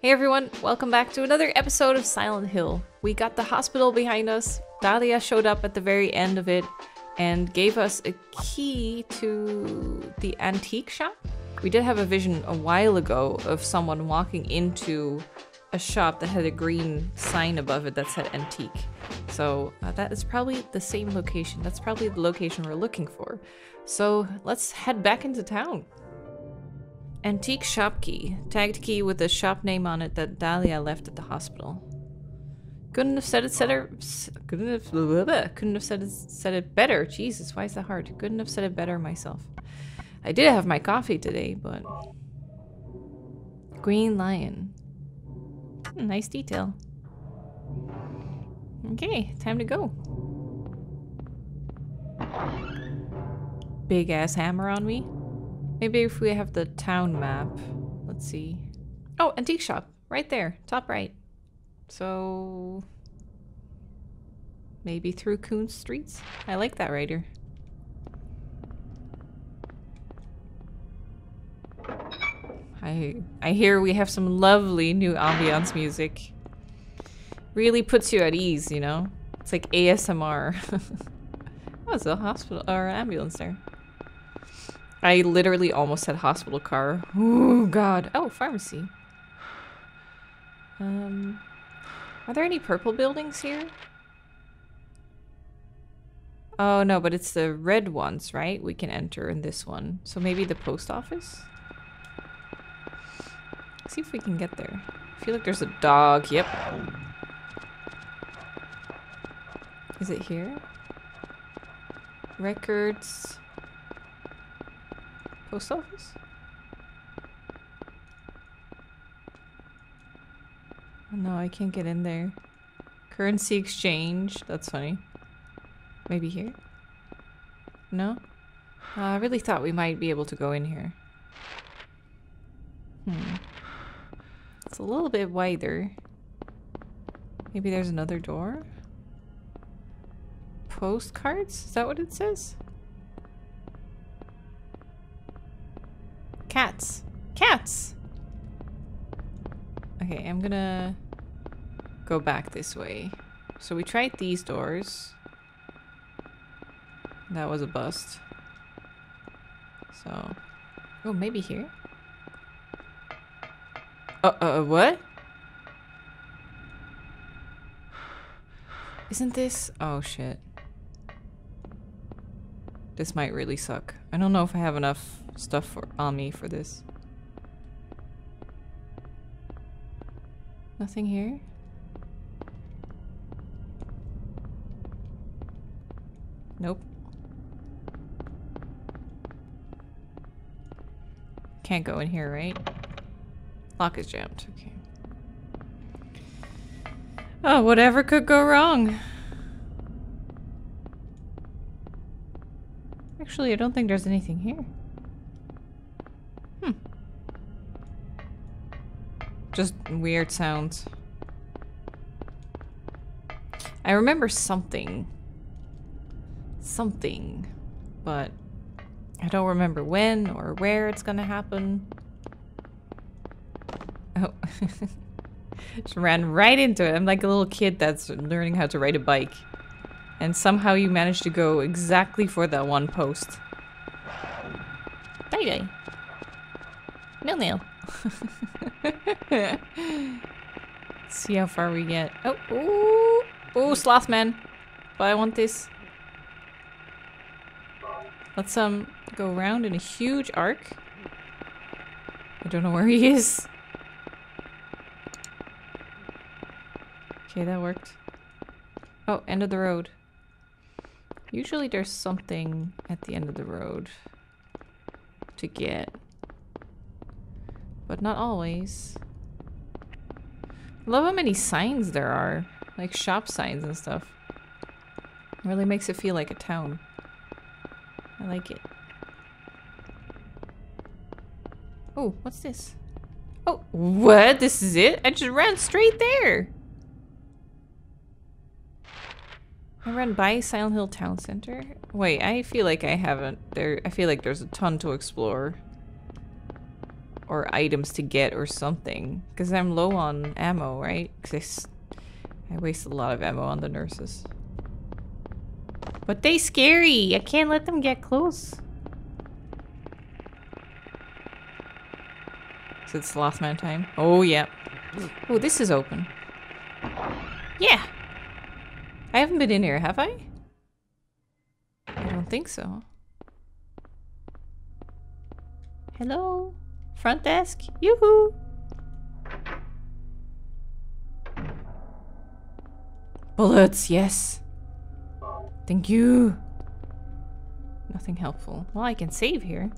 Hey everyone, welcome back to another episode of Silent Hill. We got the hospital behind us. Dahlia showed up at the very end of it and gave us a key to the antique shop. We did have a vision a while ago of someone walking into a shop that had a green sign above it that said antique. So uh, that is probably the same location. That's probably the location we're looking for. So let's head back into town. Antique shop key. Tagged key with the shop name on it that Dahlia left at the hospital. Couldn't have said it said couldn't have blah, blah, couldn't have said it said it better. Jesus, why is that hard? Couldn't have said it better myself. I did have my coffee today, but Green Lion. Hmm, nice detail. Okay, time to go. Big ass hammer on me. Maybe if we have the town map. Let's see. Oh, antique shop. Right there. Top right. So... Maybe through Koontz Streets? I like that here. I, I hear we have some lovely new ambiance music. Really puts you at ease, you know? It's like ASMR. oh, it's a hospital or ambulance there. I literally almost said hospital car. Oh god. Oh, pharmacy. Um Are there any purple buildings here? Oh no, but it's the red ones, right? We can enter in this one. So maybe the post office? Let's see if we can get there. I feel like there's a dog. Yep. Is it here? Records. Post office? No, I can't get in there. Currency exchange. That's funny. Maybe here? No? Uh, I really thought we might be able to go in here. Hmm. It's a little bit wider. Maybe there's another door? Postcards? Is that what it says? Cats. Cats! Okay, I'm gonna go back this way. So we tried these doors. That was a bust. So... Oh, maybe here? Uh, uh, what? Isn't this... Oh, shit. This might really suck. I don't know if I have enough stuff for, on me for this. Nothing here? Nope. Can't go in here, right? Lock is jammed. Okay. Oh, whatever could go wrong. Actually, I don't think there's anything here. Just weird sounds. I remember something. Something. But I don't remember when or where it's gonna happen. Oh. Just ran right into it. I'm like a little kid that's learning how to ride a bike. And somehow you managed to go exactly for that one post. Bye bye. Nil nil. See how far we get. Oh, ooh, ooh, Slothman. But I want this. Let's um go around in a huge arc. I don't know where he is. Okay, that worked. Oh, end of the road. Usually there's something at the end of the road to get. But not always. Love how many signs there are. Like shop signs and stuff. It really makes it feel like a town. I like it. Oh, what's this? Oh, what? This is it? I just ran straight there. I ran by Silent Hill Town Center. Wait, I feel like I haven't. There, I feel like there's a ton to explore. Or items to get or something. Because I'm low on ammo, right? Because I, I wasted a lot of ammo on the nurses. But they scary. I can't let them get close. So it's last man time. Oh, yeah. Oh, this is open. Yeah. I haven't been in here, have I? I don't think so. Hello? Front desk? Yoo-hoo! Bullets, yes. Thank you. Nothing helpful. Well, I can save here.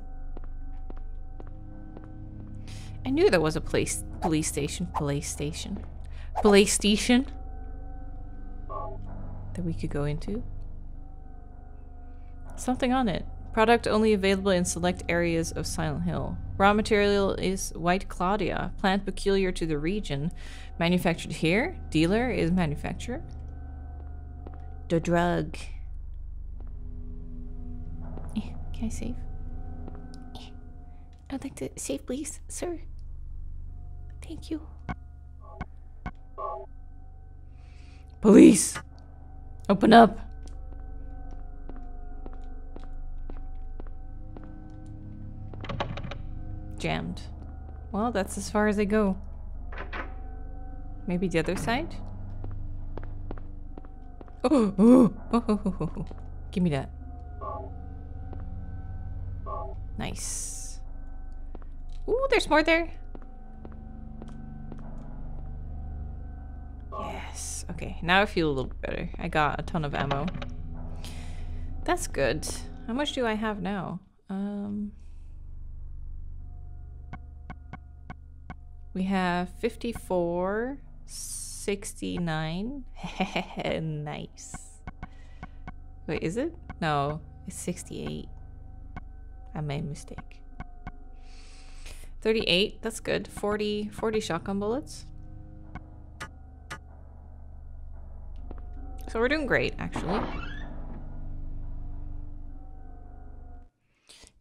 I knew there was a place, police station, police station, police station that we could go into. Something on it. Product only available in select areas of Silent Hill. Raw material is White Claudia, plant peculiar to the region. Manufactured here. Dealer is manufacturer. The drug. Eh, Can I save? Eh, I'd like to save, please, sir. Thank you. Police! Open up! Jammed. Well, that's as far as they go. Maybe the other side? Oh, oh, oh, oh, oh, oh, oh. Give me that. Nice. Ooh, there's more there. Yes. Okay, now I feel a little better. I got a ton of ammo. That's good. How much do I have now? Um, we have 54, 69. nice. Wait, is it? No, it's 68. I made a mistake. 38, that's good. 40, 40 shotgun bullets. So we're doing great, actually.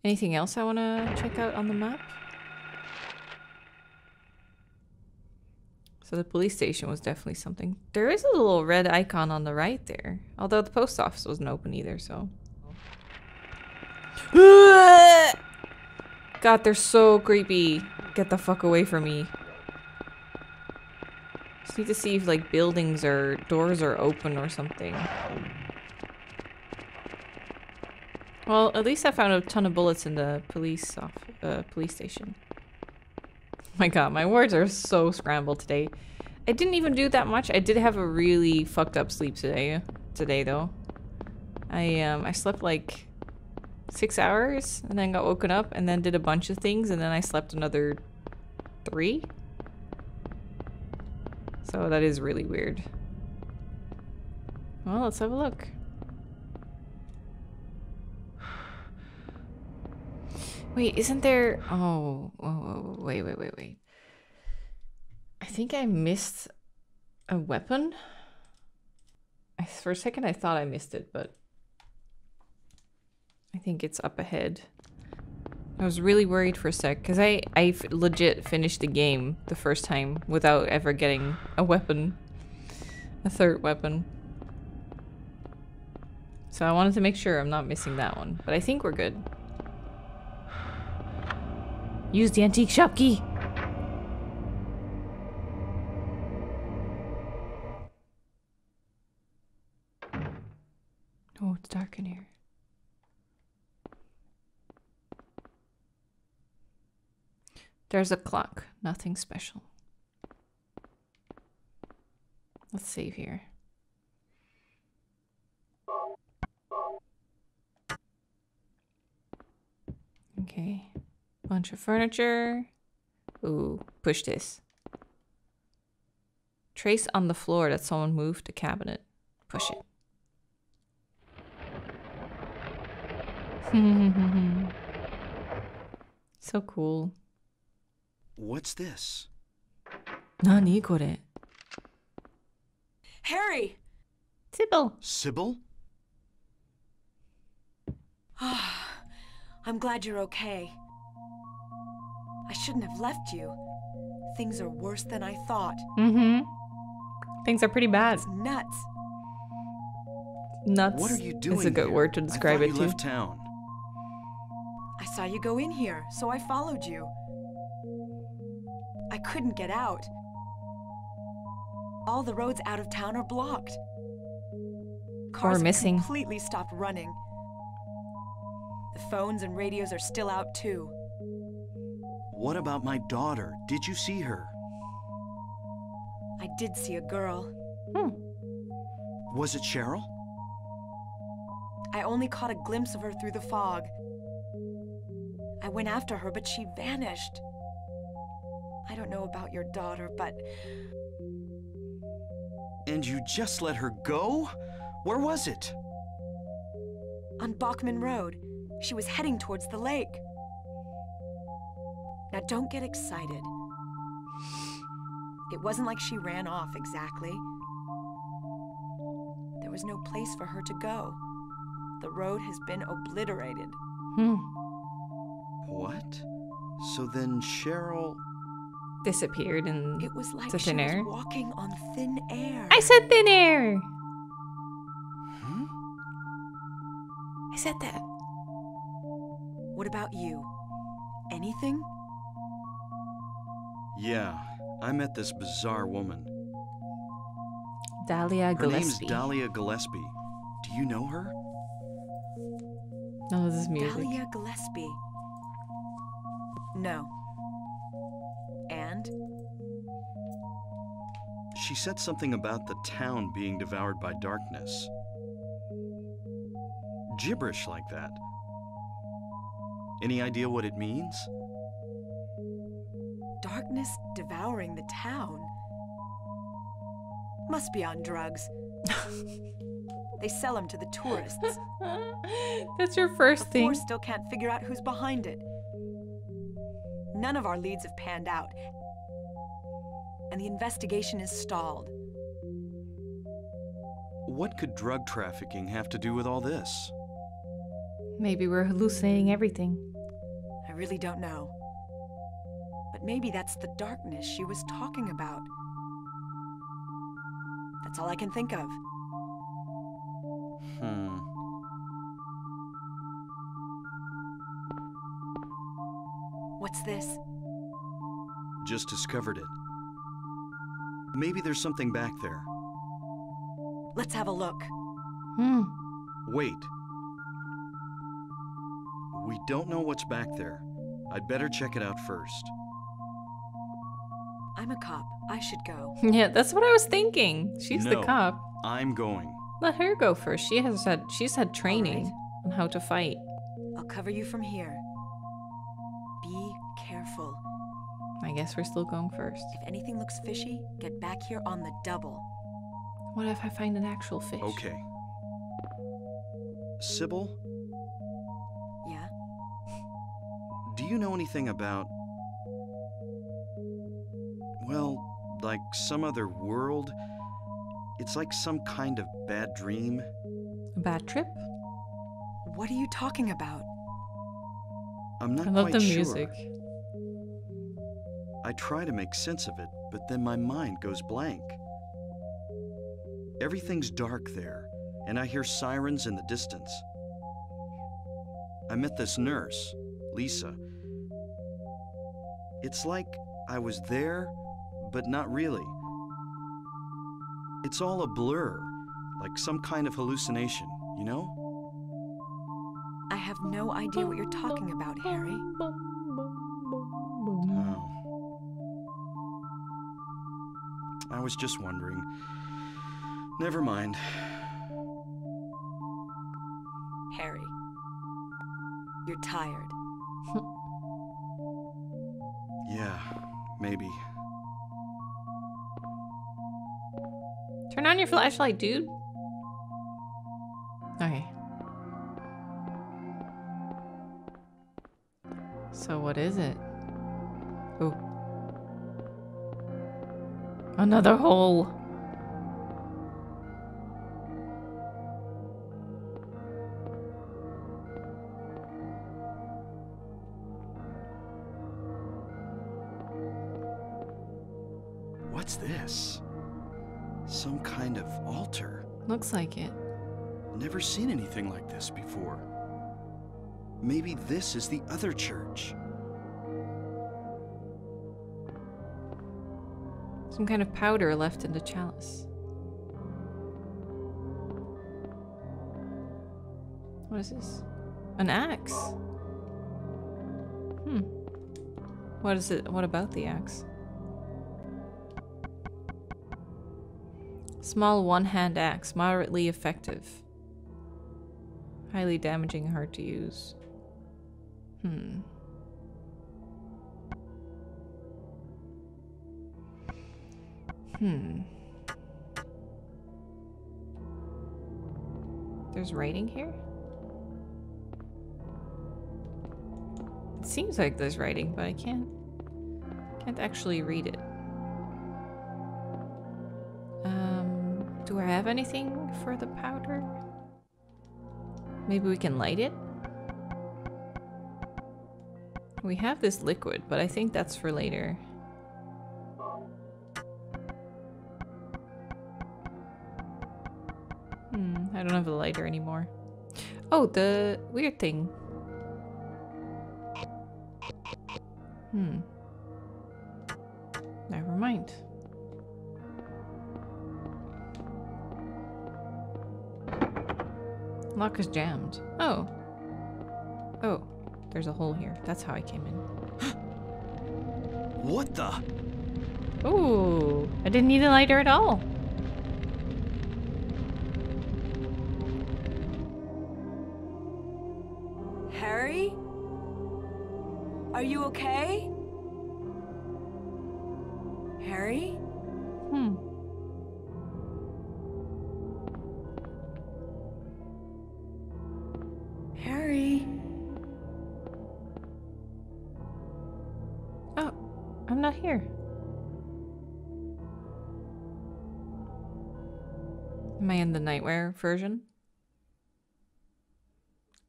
Anything else I want to check out on the map? So the police station was definitely something. There is a little red icon on the right there. Although the post office wasn't open either, so. God, they're so creepy. Get the fuck away from me. Just need to see if like buildings or doors are open or something. Well, at least I found a ton of bullets in the police off uh, police station. My god, my words are so scrambled today. I didn't even do that much. I did have a really fucked up sleep today. Today though, I um I slept like six hours and then got woken up and then did a bunch of things and then I slept another three. So that is really weird. Well, let's have a look. Wait, isn't there... Oh, wait, wait, wait, wait. I think I missed a weapon. I, for a second I thought I missed it, but... I think it's up ahead. I was really worried for a sec, because I, I legit finished the game the first time without ever getting a weapon. A third weapon. So I wanted to make sure I'm not missing that one, but I think we're good. Use the antique shop key. Oh, it's dark in here. There's a clock. Nothing special. Let's save here. Okay. Bunch of furniture. Ooh, push this. Trace on the floor that someone moved the cabinet. Push it. so cool. What's this? Nani kore? Harry! Cybil! Cybil? Ah, I'm glad you're okay. I shouldn't have left you. Things are worse than I thought. Mm-hmm. Things are pretty bad. It's nuts. Nuts What are you doing? is a good here? word to I describe thought it you too. left town. I saw you go in here, so I followed you. I couldn't get out. All the roads out of town are blocked. Cars have missing. completely stopped running. The phones and radios are still out too. What about my daughter? Did you see her? I did see a girl. Hmm. Was it Cheryl? I only caught a glimpse of her through the fog. I went after her, but she vanished. I don't know about your daughter, but And you just let her go? Where was it? on Bachman Road, she was heading towards the lake. Now, don't get excited. It wasn't like she ran off exactly. There was no place for her to go. The road has been obliterated. Hmm. What? So then Cheryl. Disappeared and It was like To she thin air? was walking on thin air. I said thin air. Hmm? I said that. What about you? Anything? Yeah, I met this bizarre woman. Dahlia Gillespie. Her Gillespie. name's Dahlia Gillespie. Do you know her? No, this is music. Dahlia Gillespie. No. And? She said something about the town being devoured by darkness. Gibberish like that. Any idea what it means? Darkness devouring the town. Must be on drugs. they sell them to the tourists. That's your first The thing. force still can't figure out who's behind it. None of our leads have panned out. And the investigation is stalled. What could drug trafficking have to do with all this? Maybe we're hallucinating everything. I really don't know. But maybe that's the darkness she was talking about. That's all I can think of. Hmm. What's this? Just discovered it. Maybe there's something back there. Let's have a look. Hmm. Wait. We don't know what's back there. I'd better check it out first. I'm a cop. I should go. Yeah, that's what I was thinking. She's the No. cop. I'm going. Let her go first. She has had she's had training right. on how to fight. I'll cover you from here. Be careful. I guess we're still going first. If anything looks fishy, get back here on the double. What if I find an actual fish? Okay. Cybil, Yeah? do you know anything about. Well, like some other world? It's like some kind of bad dream. A bad trip? What are you talking about? I'm not I love quite the sure. music. I try to make sense of it, but then my mind goes blank. Everything's dark there, and I hear sirens in the distance. I met this nurse, Lisa. It's like I was there, but not really. It's all a blur, like some kind of hallucination, you know? I have no idea what you're talking about, Harry. Oh. I was just wondering. Never mind. Harry. You're tired. Yeah, maybe. On your flashlight, dude. Okay. So what is it? Oh. Another hole. Like it. Never seen anything like this before. Maybe this is the other church. Some kind of powder left in the chalice. What is this? An axe. Hmm. What is it? What about the axe? Small one-hand axe, moderately effective. Highly damaging, hard to use. Hmm. Hmm. There's writing here? It seems like there's writing, but I can't can't actually read it. Do I have anything for the powder? Maybe we can light it? We have this liquid, but I think that's for later. Hmm, I don't have a lighter anymore. Oh, the weird thing. Hmm. Never mind. Lock is jammed. Oh. Oh, there's a hole here. That's how I came in. What the? Ooh, I didn't need a lighter at all. Harry? Are you okay? Am I in the nightwear version?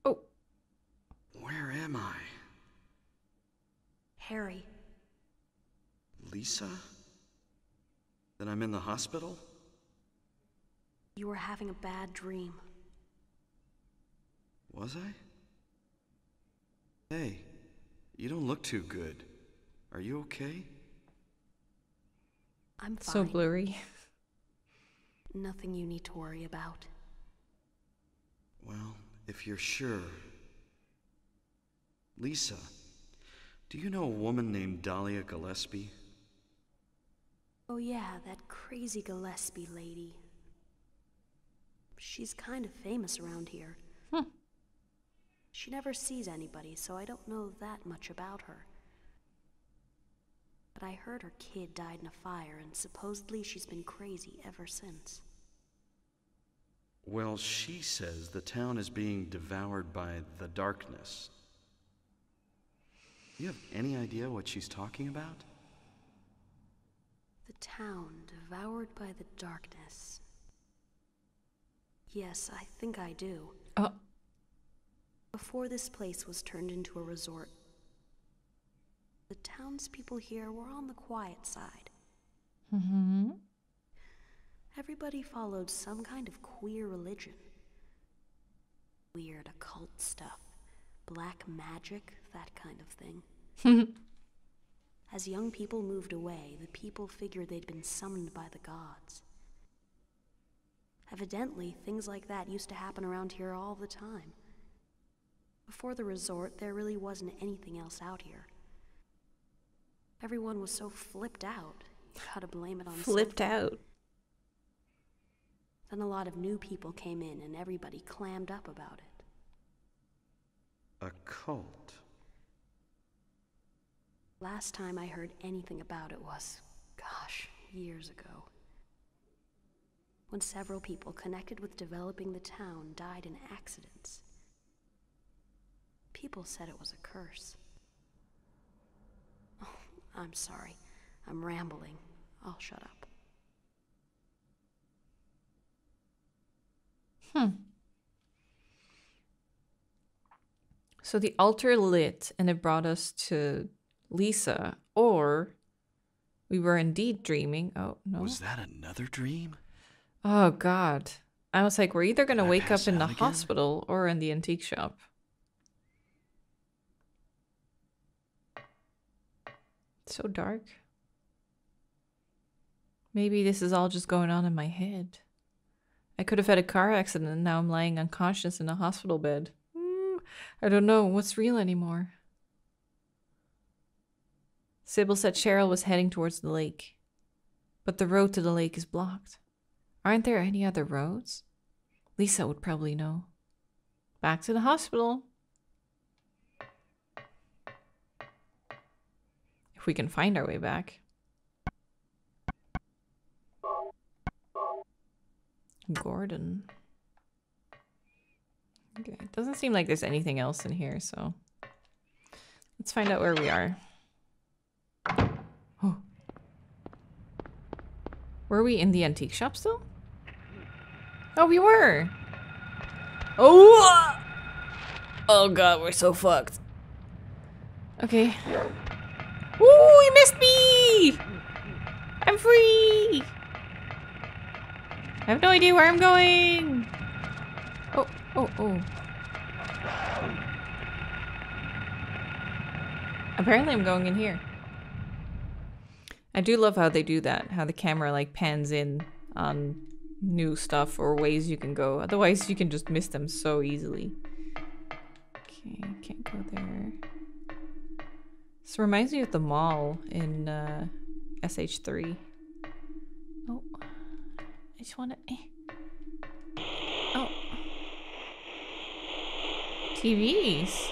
Oh, Where am I? Harry. Lisa? Then I'm in the hospital? You were having a bad dream. Was I? Hey, you don't look too good. Are you okay? I'm fine. so blurry. Nothing you need to worry about. Well, if you're sure. Lisa, do you know a woman named Dahlia Gillespie? Oh, yeah, that crazy Gillespie lady. She's kind of famous around here. Hmm. She never sees anybody, so I don't know that much about her. But I heard her kid died in a fire, and supposedly she's been crazy ever since. Well, she says the town is being devoured by the darkness. You have any idea what she's talking about? The town devoured by the darkness. Yes, I think I do. Oh, Before this place was turned into a resort, the townspeople here were on the quiet side. mm-hmm. Everybody followed some kind of queer religion. Weird occult stuff, black magic, that kind of thing. As young people moved away, the people figured they'd been summoned by the gods. Evidently, things like that used to happen around here all the time. Before the resort, there really wasn't anything else out here. Everyone was so flipped out. Gotta blame it on Flipped something. out. Then a lot of new people came in and everybody clammed up about it. A cult. Last time I heard anything about it was, gosh, years ago. When several people connected with developing the town died in accidents. People said it was a curse. I'm sorry. I'm rambling. I'll shut up. Hmm. So the altar lit and it brought us to Lisa, or We were indeed dreaming. Oh, no. Was that another dream? Oh, God. I was like, we're either going to wake up in the again? hospital or in the antique shop. So dark. Maybe this is all just going on in my head. I could have had a car accident and now I'm lying unconscious in a hospital bed. Hmm, I don't know what's real anymore. Cybil said Cheryl was heading towards the lake, but the road to the lake is blocked. Aren't there any other roads? Lisa would probably know. Back to the hospital. If we can find our way back. Gordon. Okay, it doesn't seem like there's anything else in here, so let's find out where we are. Oh. Were we in the antique shop still? Oh, we were. Oh! Ah! Oh god, we're so fucked. Okay. Ooh, he missed me! I'm free! I have no idea where I'm going. Oh, oh, oh. Apparently I'm going in here. I do love how they do that, how the camera like pans in on new stuff or ways you can go. Otherwise you can just miss them so easily. Okay, can't go there. This reminds me of the mall in uh, SH3. Oh, I just want to. Eh. Oh, TVs.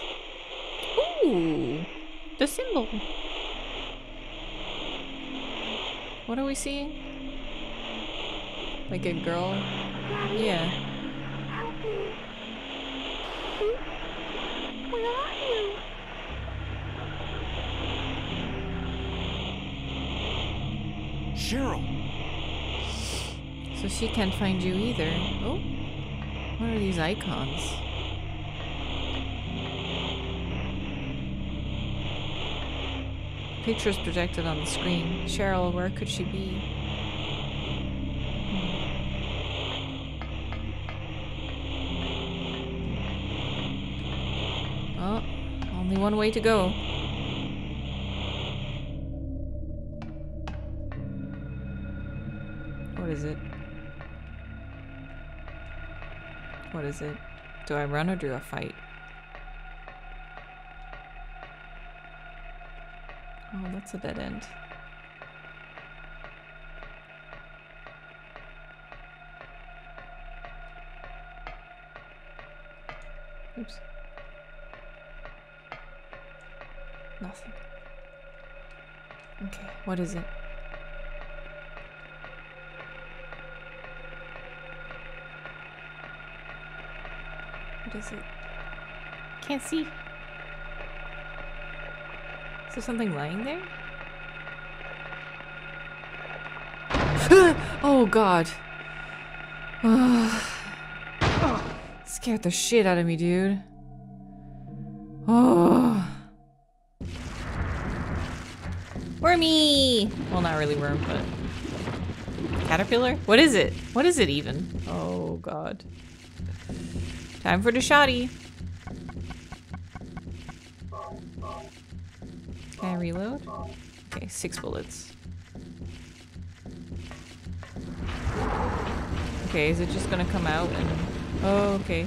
Ooh, the symbol. What are we seeing? Like a girl? Yeah. Cheryl! So she can't find you either. Oh, what are these icons? Pictures projected on the screen. Cheryl, where could she be? Hmm. Oh, only one way to go. What is it? What is it? Do I run or do I fight? Oh, that's a dead end. Oops. Nothing. Okay, what is it? What is it? Can't see. Is there something lying there? oh god. Scared the shit out of me, dude. Oh. Wormy! Well, not really worm, but... Caterpillar? What is it? What is it even? Oh god. Time for the shotty. Can I reload? Okay, six bullets. Okay, is it just gonna come out and... Oh, okay.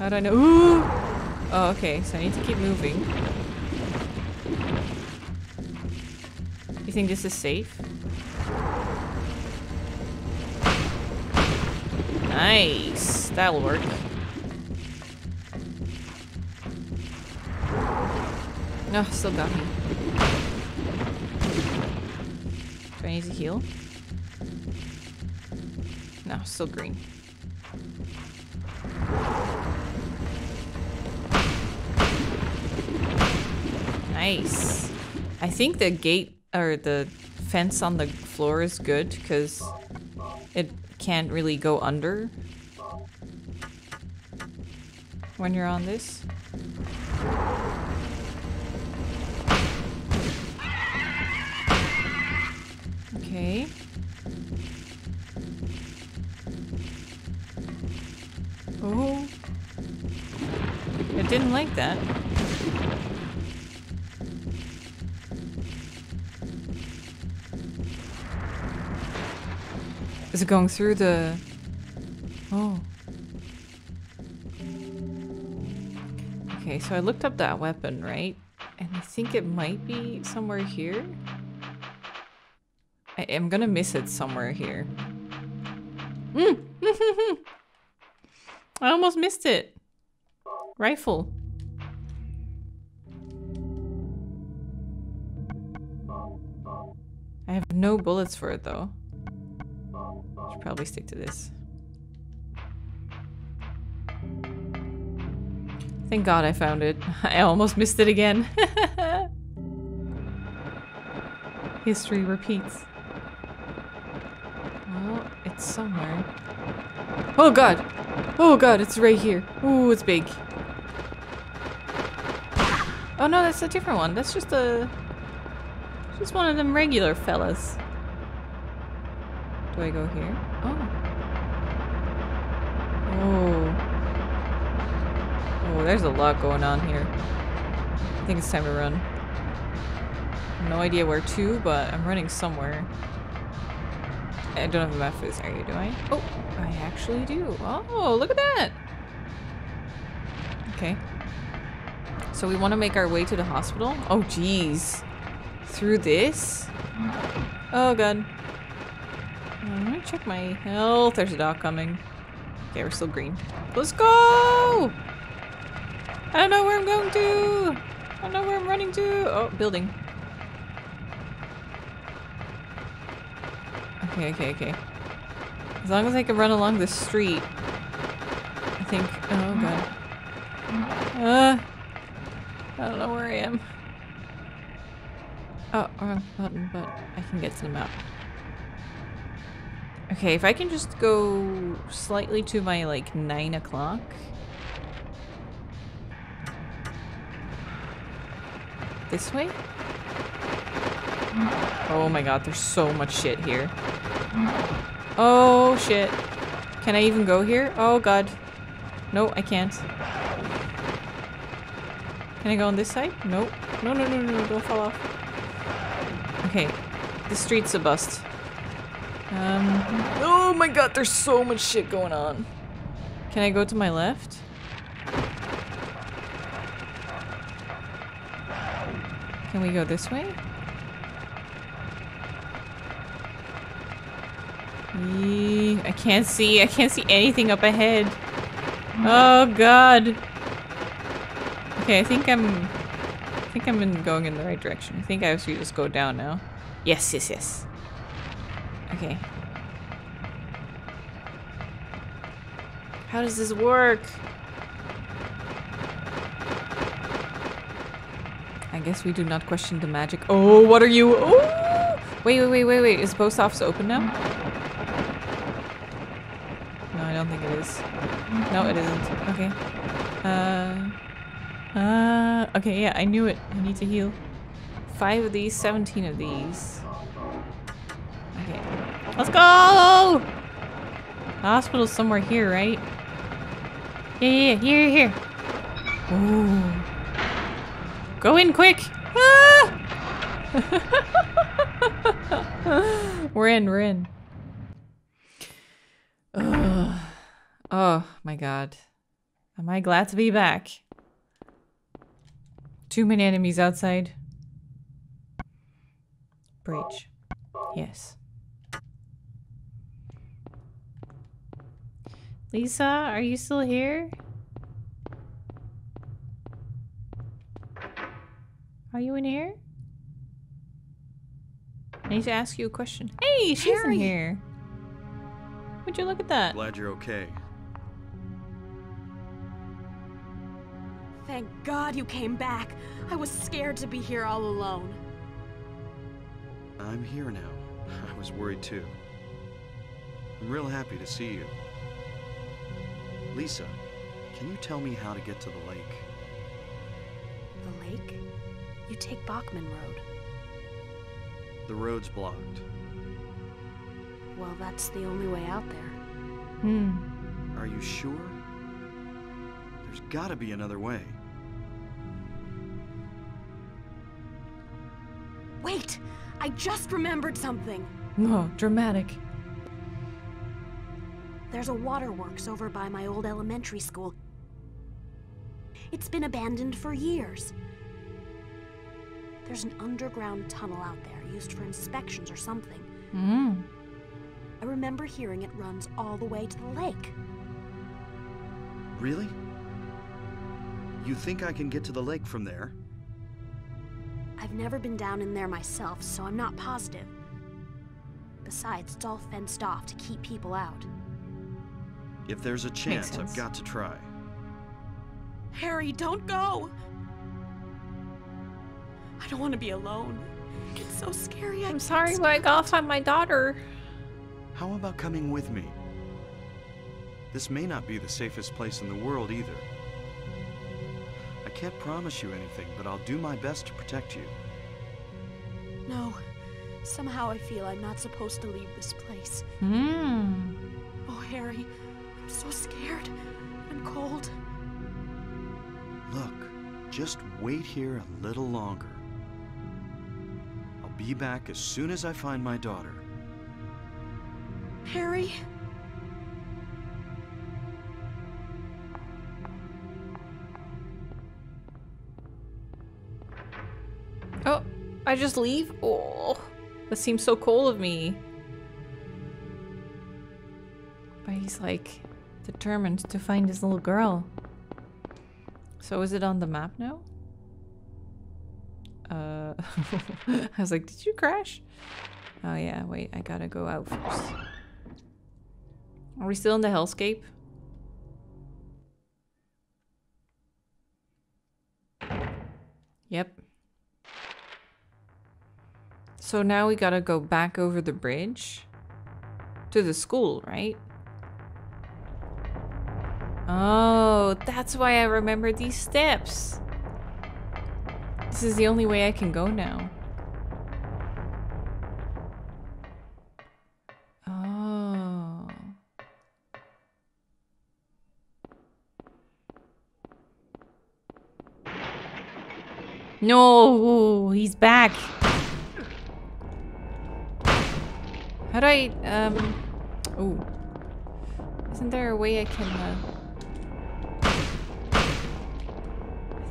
How do I know? Ooh! Oh, okay, so I need to keep moving. You think this is safe? Nice! That'll work. No, still got me. Do I need to heal? No, still green. Nice. I think the gate or the fence on the floor is good because can't really go under when you're on this. Is it going through the... Oh. Okay, so I looked up that weapon, right? And I think it might be somewhere here. I am gonna miss it somewhere here. Mm. I almost missed it. Rifle. I have no bullets for it though. Probably stick to this. Thank God I found it. I almost missed it again. History repeats. Well, it's somewhere. Oh god! Oh god, it's right here. Ooh, it's big. Oh no, that's a different one. That's just a... Just one of them regular fellas. Do I go here? Oh. Oh. Oh, there's a lot going on here. I think it's time to run. No idea where to, but I'm running somewhere. I don't have a map for this area, do I? Oh, I actually do. Oh, look at that! Okay. So we want to make our way to the hospital? Oh, jeez. Through this? Oh, God. I'm gonna check my health. There's a dog coming. Okay, we're still green. Let's go! I don't know where I'm going to! I don't know where I'm running to! Oh, building. Okay, okay, okay. As long as I can run along the street. I think... Oh, God. Uh, I don't know where I am. Oh, wrong button, but I can get to the map. Okay, if I can just go slightly to my, like, 9 o'clock. This way? Oh my god, there's so much shit here. Oh shit. Can I even go here? Oh god. No, I can't. Can I go on this side? Nope. No, no, no, no, no, don't fall off. Okay. The street's a bust. Um, oh my god, there's so much shit going on. Can I go to my left? Can we go this way? I can't see. I can't see anything up ahead. Oh god. Okay, I think I'm I think I'm in going in the right direction. I think I should just go down now. Yes, yes, yes. Okay. How does this work? I guess we do not question the magic. Oh, what are you? Oh! Wait, wait, wait, wait, wait. Is post office open now? No, I don't think it is. No, it isn't. Okay. Uh. Uh. Okay, yeah, I knew it. I need to heal. Five of these, 17 of these. Let's go! The hospital's somewhere here, right? Yeah, yeah, here, here. Ooh. Go in quick! Ah! we're in, we're in. Ugh. Oh my god. Am I glad to be back? Too many enemies outside. Breach. Yes. Lisa, are you still here? Are you in here? I need to ask you a question. Hey, she's Harry! in here. Would you look at that? Glad you're okay. Thank God you came back. I was scared to be here all alone. I'm here now. I was worried too. I'm real happy to see you. Lisa, can you tell me how to get to the lake? The lake? You take Bachman Road. The road's blocked. Well, that's the only way out there. Hmm. Are you sure? There's gotta be another way. Wait! I just remembered something! Oh, dramatic. There's a waterworks over by my old elementary school. It's been abandoned for years. There's an underground tunnel out there used for inspections or something. Hmm. I remember hearing it runs all the way to the lake. Really? You think I can get to the lake from there? I've never been down in there myself, so I'm not positive. Besides, it's all fenced off to keep people out. If there's a chance. I've got to try. Harry, don't go! I don't want to be alone. It's so scary. I I'm can't sorry, but I gotta find my daughter. How about coming with me? This may not be the safest place in the world either. I can't promise you anything, but I'll do my best to protect you. No. Somehow I feel I'm not supposed to leave this place. Hmm. Oh, Harry, I'm so scared and cold. Look, just wait here a little longer. I'll be back as soon as I find my daughter. Harry? Oh, I just leave? Oh, that seems so cold of me. But he's like determined to find his little girl. So is it on the map now? Uh, I was like, did you crash? Oh yeah, wait, I gotta go out first. Are we still in the hellscape? Yep. So now we gotta go back over the bridge to the school, right? Oh, that's why I remember these steps. This is the only way I can go now. Oh. No, he's back. How do I, um, oh. Isn't there a way I can, uh...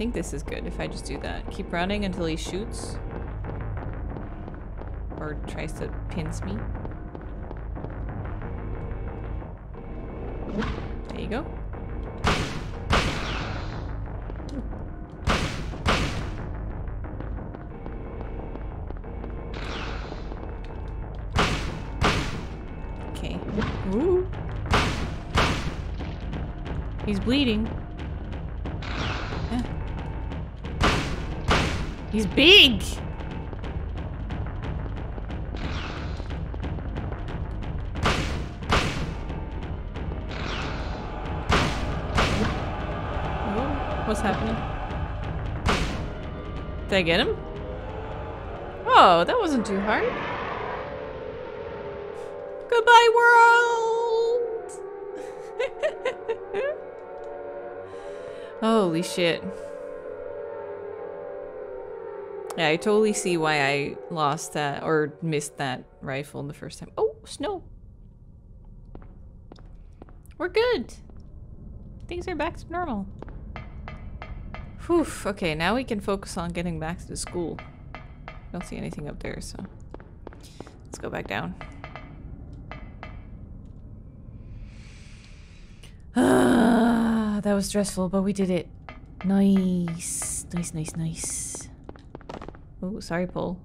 think this is good if I just do that. Keep running until he shoots. Or tries to pins me. There you go. Okay. Ooh. He's bleeding. He's big. What's happening? Did I get him? Oh, that wasn't too hard. Goodbye, world! Holy shit. Yeah, I totally see why I lost that or missed that rifle the first time. Oh, snow. We're good. Things are back to normal. Whew, okay, now we can focus on getting back to the school. Don't see anything up there, so let's go back down. Ah, that was stressful, but we did it. Nice. Nice, nice, nice. Oh, sorry, Paul.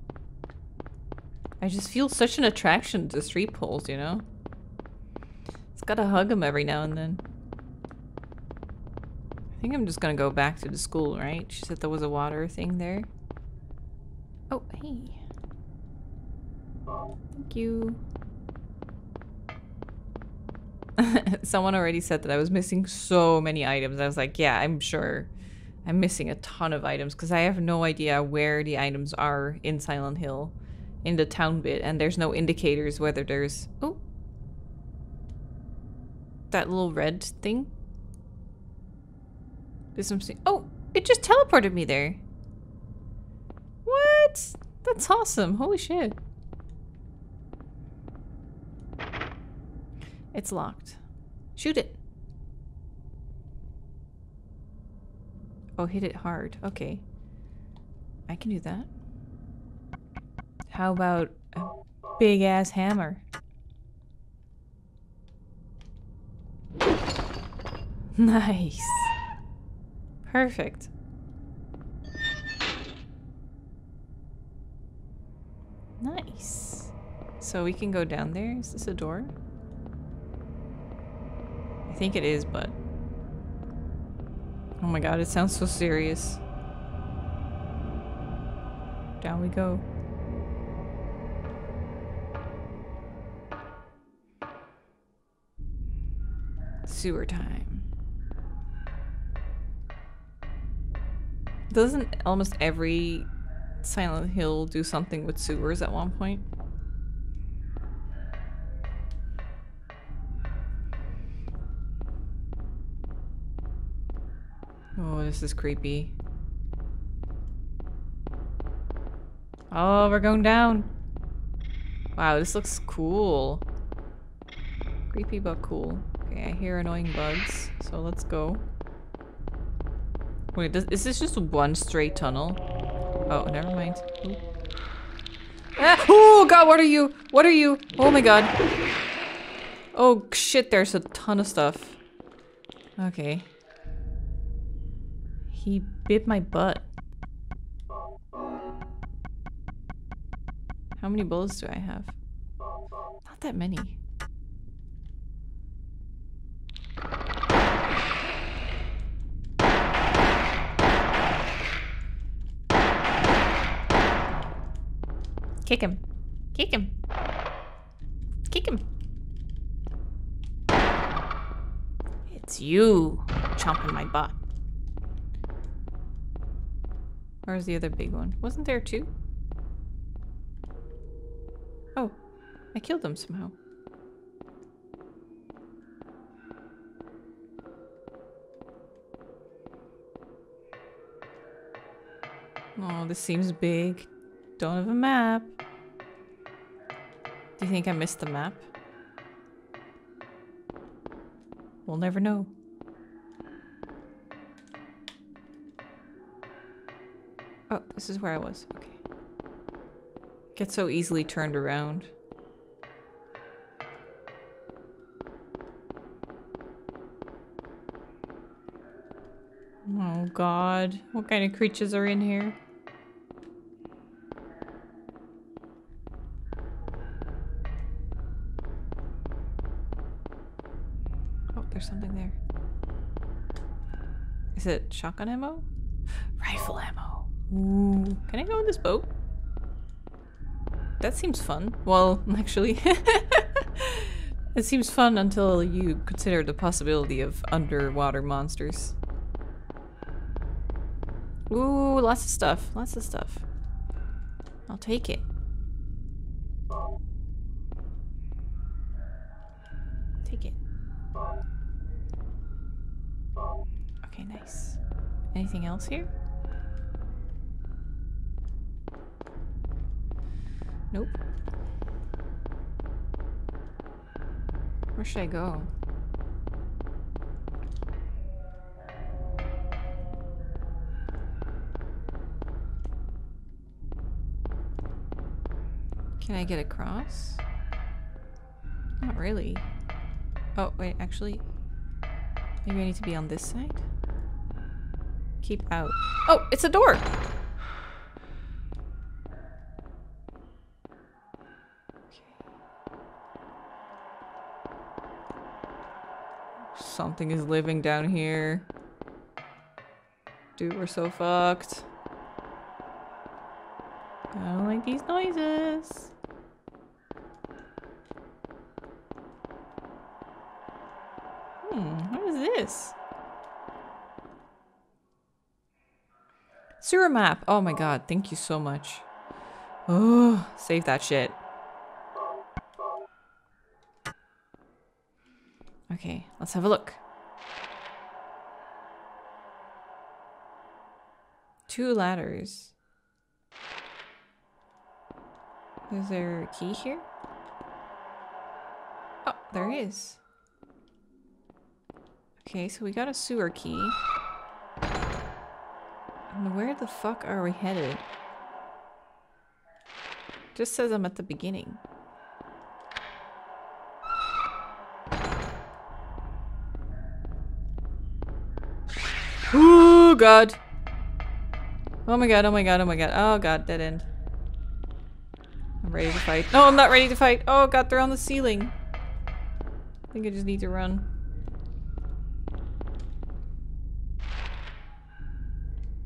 I just feel such an attraction to street poles, you know? It's gotta hug them every now and then. I think I'm just gonna go back to the school, right? She said there was a water thing there. Oh, hey. Thank you. Someone already said that I was missing so many items. I was like, yeah, I'm sure. I'm missing a ton of items because I have no idea where the items are in Silent Hill in the town bit and there's no indicators whether there's oh that little red thing? There's some. Oh, it just teleported me there. What? That's awesome. Holy shit. It's locked. Shoot it. Oh, hit it hard. Okay. I can do that. How about a big ass hammer? Nice. Perfect. Nice. So we can go down there? Is this a door? I think it is, but... Oh my god, it sounds so serious. Down we go. Sewer time. Doesn't almost every Silent Hill do something with sewers at one point? This is creepy. Oh, we're going down. Wow, this looks cool. Creepy but cool. Okay, I hear annoying bugs, so let's go. Wait, does, is this just one straight tunnel? Oh, never mind. Ah, oh god, what are you? What are you? Oh my god. Oh shit, there's a ton of stuff. Okay. He bit my butt. How many bullets do I have? Not that many. Kick him. Kick him. Kick him. It's you chomping my butt. Where's the other big one? Wasn't there two? Oh, I killed them somehow. Oh, this seems big. Don't have a map. Do you think I missed the map? We'll never know. Oh, this is where I was. Okay. Get so easily turned around. Oh god. What kind of creatures are in here? Oh, there's something there. Is it shotgun ammo? Rifle ammo. Ooh. Can I go in this boat? That seems fun. Well, actually, it seems fun until you consider the possibility of underwater monsters. Ooh, lots of stuff. Lots of stuff. I'll take it. Take it. Okay, nice. Anything else here? Nope. Where should I go? Can I get across? Not really. Oh, wait, actually. Maybe I need to be on this side? Keep out. Oh, it's a door! Something is living down here. Dude, we're so fucked. I don't like these noises. Hmm, what is this? Sewer map. Oh my god, thank you so much. Oh, save that shit. Okay, let's have a look. Two ladders. Is there a key here? Oh, there is. Okay, so we got a sewer key. And where the fuck are we headed? Just says I'm at the beginning. Oh god. Oh my god, oh my god, oh my god. Oh god, dead end. I'm ready to fight. No, I'm not ready to fight. Oh god, they're on the ceiling. I think I just need to run.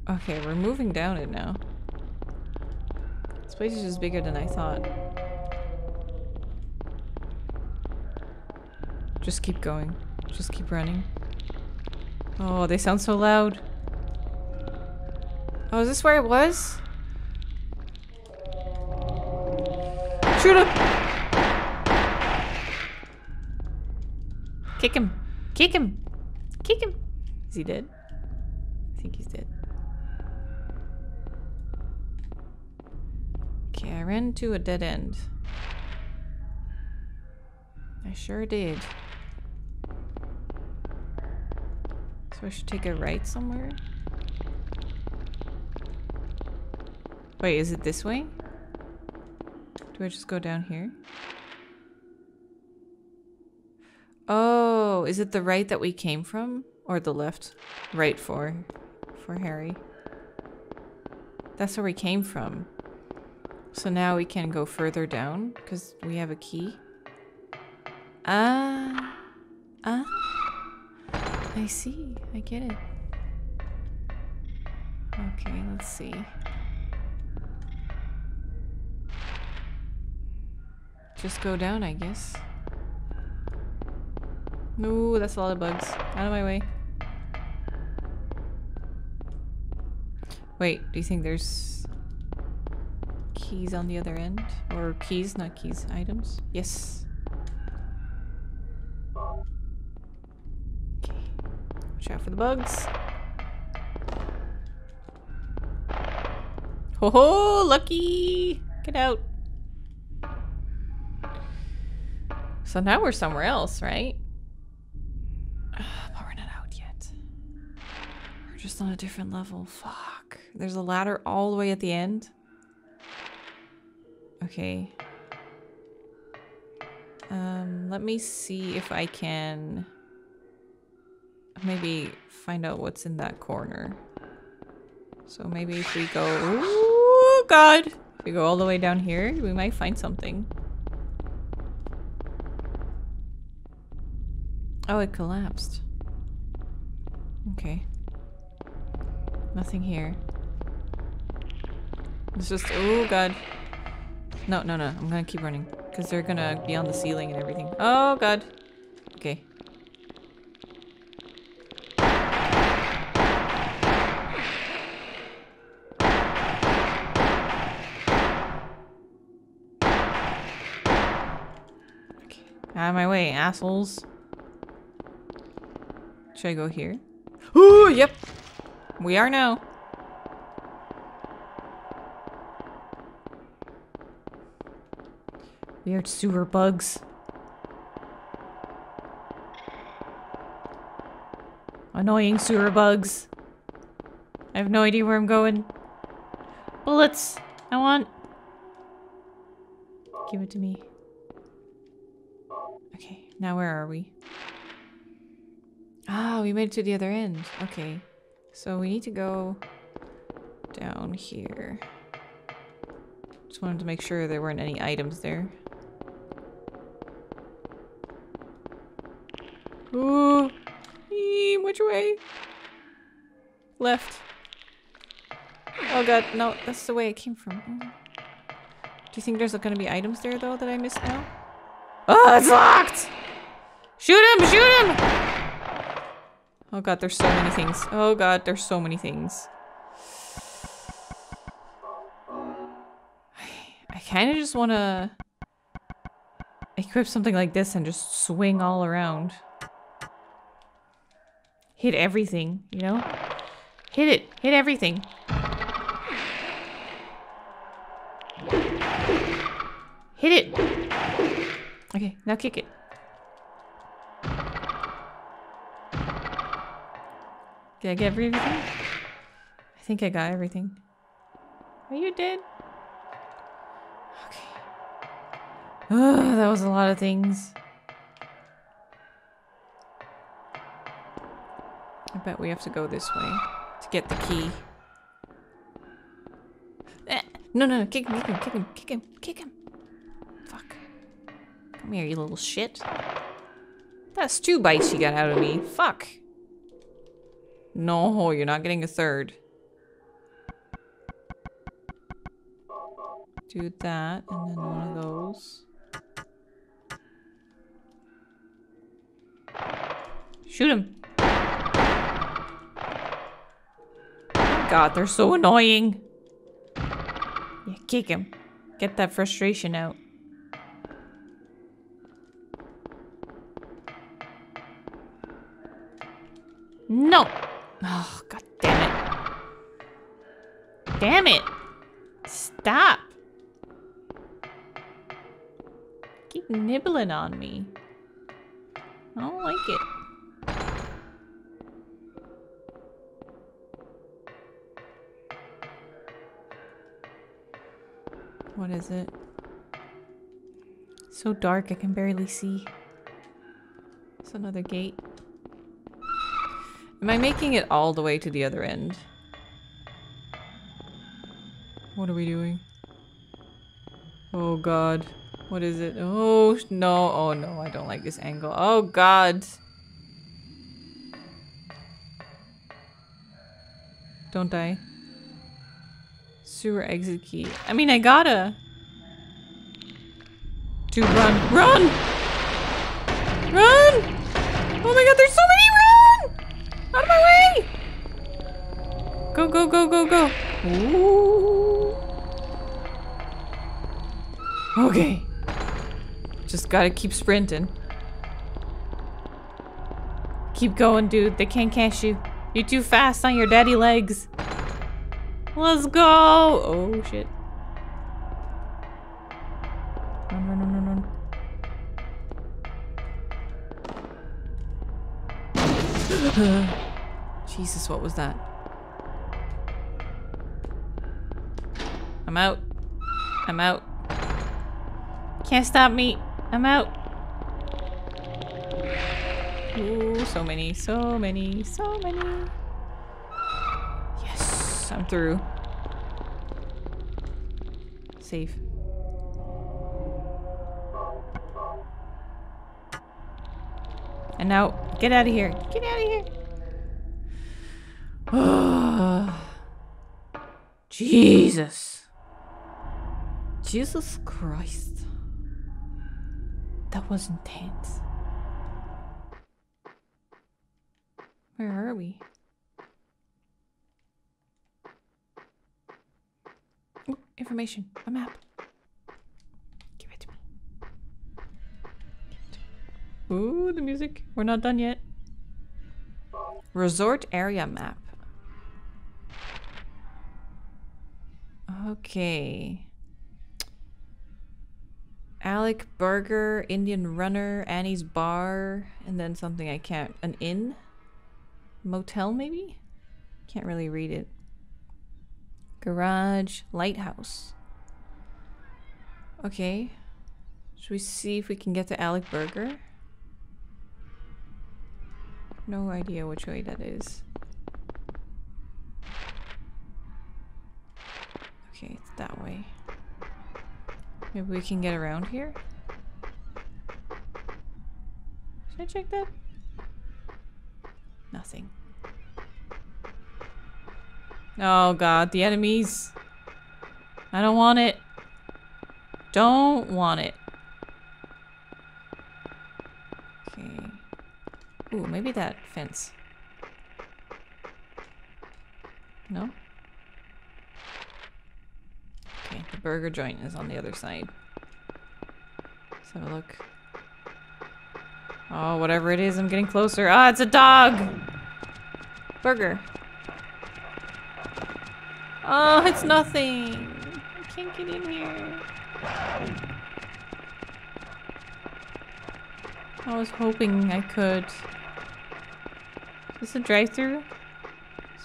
Okay, we're moving down it now. This place is just bigger than I thought. Just keep going. Just keep running. Oh, they sound so loud. Oh, is this where it was? Shoot him! Kick him! Kick him! Kick him! Is he dead? I think he's dead. Okay, I ran to a dead end. I sure did. So I should take a right somewhere? Wait, is it this way? Do I just go down here? Oh, is it the right that we came from? Or the left? Right for, for Harry. That's where we came from. So now we can go further down because we have a key. Ah. Ah. I see. I get it. Okay, let's see. Just go down, I guess. No, that's a lot of bugs. Out of my way. Wait, do you think there's keys on the other end? Or keys, not keys, items? Yes. Okay. Watch out for the bugs. Ho ho, lucky! Get out. So now we're somewhere else, right? but we're not out yet. We're just on a different level. Fuck. There's a ladder all the way at the end. Okay. Um, let me see if I can maybe find out what's in that corner. So maybe if we go... Oh god! If we go all the way down here, we might find something. Oh, it collapsed. Okay. Nothing here. It's just... Oh god. No, no, no. I'm gonna keep running. Because they're gonna be on the ceiling and everything. Oh god. Okay. Out of my way, assholes. Should I go here? Ooh, yep. We are now. Weird sewer bugs. Annoying sewer bugs. I have no idea where I'm going. Bullets! I want... Give it to me. Okay, now where are we? Ah, we made it to the other end. Okay. So we need to go down here. Just wanted to make sure there weren't any items there. Ooh. Eee, which way? Left. Oh god, no, that's the way it came from. Mm. Do you think there's gonna be items there though that I missed now? Oh, it's locked! Shoot him! Shoot him! Oh god, there's so many things. Oh god, there's so many things. I kind of just want to equip something like this and just swing all around. hit everything, you know? Hit it. Hit everything. Hit it. Okay, now kick it. Did I get everything? I think I got everything. Are you dead? Okay. Oh, that was a lot of things. I bet we have to go this way to get the key. Eh, no, no, no, kick him, kick him, kick him, kick him, kick him. Fuck. Come here, you little shit. That's two bites you got out of me. Fuck. No, you're not getting a third. Do that, and then one of those. Shoot him. God, they're so annoying. Yeah, kick him. Get that frustration out. Nibbling on me. I don't like it. What is it? So dark I can barely see. It's another gate. Am I making it all the way to the other end? What are we doing? Oh god. What is it? Oh no. Oh no, I don't like this angle. Oh god. Don't die. Sewer exit key. I mean, I gotta. To run. Run! Run! Oh my god, there's so many! Run! Out of my way! Go, go, go, go, go. Ooh. Okay. Gotta keep sprinting. Keep going, dude. They can't catch you. You're too fast on your daddy legs. Let's go! Oh, shit. Run, run, run, run, run. Jesus, what was that? I'm out. I'm out. Can't stop me. I'm out. Ooh, so many, so many, so many. Yes, I'm through. Safe. And now, get out of here. Get out of here. Jesus. Jesus Christ. That was intense. Where are we? Ooh, information. A map. Give it to me. Give it to me. Ooh, the music. We're not done yet. Resort area map. Okay. Alec Burger, Indian Runner, Annie's Bar, and then something I can't. An inn? Motel, maybe? Can't really read it. Garage, Lighthouse. Okay. Should we see if we can get to Alec Burger? No idea which way that is. Okay, it's that way. Maybe we can get around here? Should I check that? Nothing. Oh god, the enemies. I don't want it. Don't want it. Okay. Ooh, maybe that fence. No? Okay, the burger joint is on the other side. Let's have a look. Oh, whatever it is, I'm getting closer. Ah, it's a dog! Burger. Oh, it's nothing. I can't get in here. I was hoping I could. Is this a drive-through?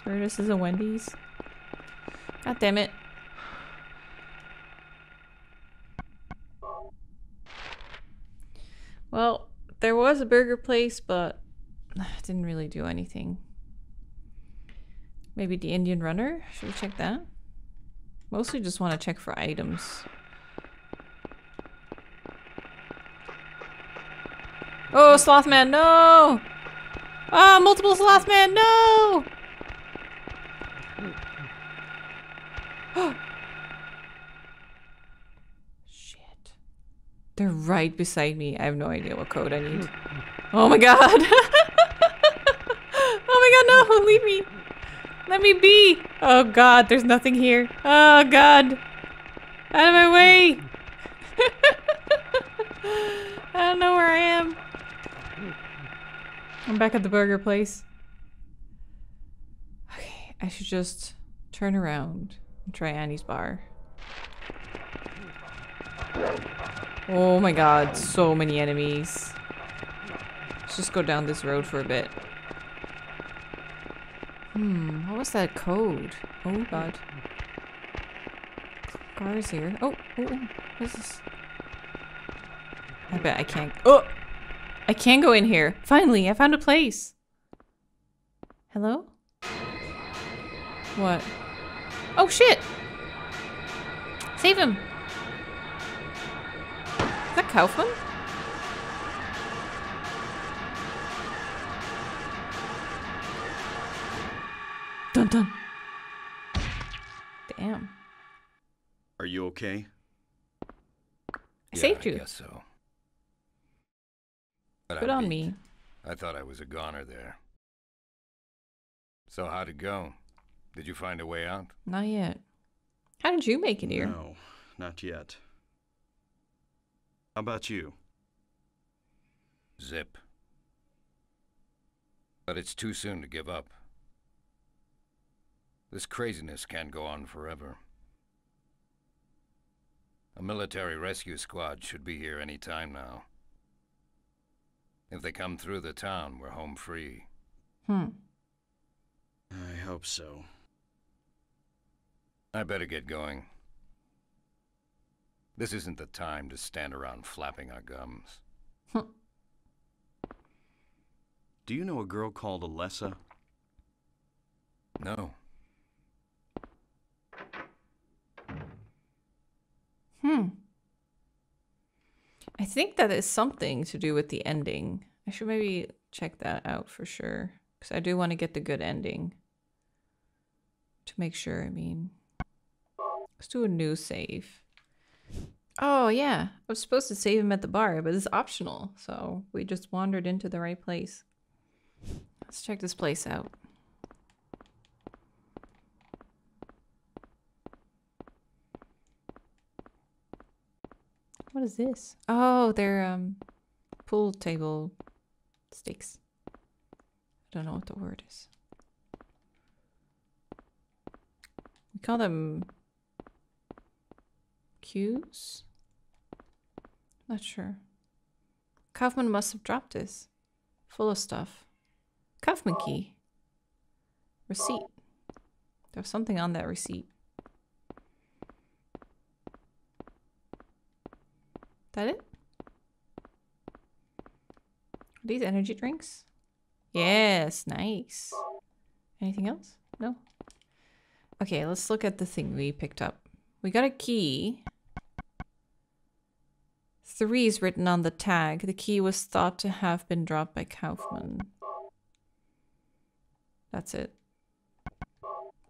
Swear this is a Wendy's. God damn it. Well, there was a burger place, but it didn't really do anything. Maybe the Indian Runner? Should we check that? Mostly just want to check for items. Oh, Slothman, no! Ah, multiple Slothman, no! Shit. They're right beside me. I have no idea what code I need. Oh my god! oh my god, no! Leave me! Let me be! Oh god, there's nothing here. Oh god! Out of my way! I don't know where I am. I'm back at the burger place. Okay, I should just turn around and try Annie's bar. Oh my god, so many enemies. Let's just go down this road for a bit. Hmm, what was that code? Oh god. Cars here. Oh, oh, oh, what is this? I bet I can't. Oh! I can go in here. Finally, I found a place. Hello? What? Oh shit! Save him! Is that Kaufman? Dun dun. Damn. Are you okay? I saved I you. guess so. But Good I on beat. me. I thought I was a goner there. So how'd it go? Did you find a way out? Not yet. How did you make it here? No, not yet. How about you? Zip. But it's too soon to give up. This craziness can't go on forever. A military rescue squad should be here any time now. If they come through the town, we're home free. Hmm. I hope so. I better get going. This isn't the time to stand around flapping our gums. Do you know a girl called Alessa? No. Hmm. I think that is something to do with the ending. I should maybe check that out for sure. Because I do want to get the good ending. To make sure, I mean. Let's do a new save. Oh, yeah. I was supposed to save him at the bar, but it's optional. So we just wandered into the right place. Let's check this place out. What is this? Oh, they're um pool table stakes. I don't know what the word is. We call them cues? Not sure. Kaufman must have dropped this. Full of stuff. Kaufman key. Receipt. There's something on that receipt. That it? Are these energy drinks? Yes, nice. Anything else? No? Okay, let's look at the thing we picked up. We got a key. Three is written on the tag. The key was thought to have been dropped by Kaufman. That's it.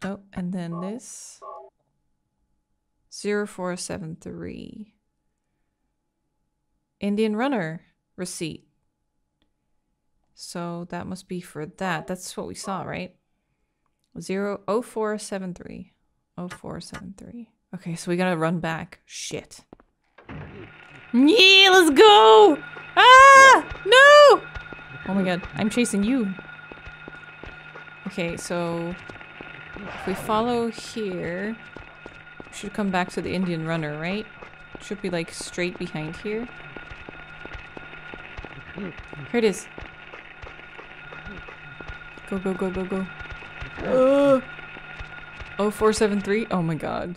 Oh, and then this. 0473. Indian Runner receipt. So that must be for that. That's what we saw, right? Zero oh four seven three. Oh four seven three. Okay, so we gotta run back. Shit. Yeah, let's go! Ah! No! Oh my god, I'm chasing you. Okay, so if we follow here, we should come back to the Indian runner, right? Should be like straight behind here. Here it is. Go, go, go, go, go. Uh, oh, 473? Oh my god.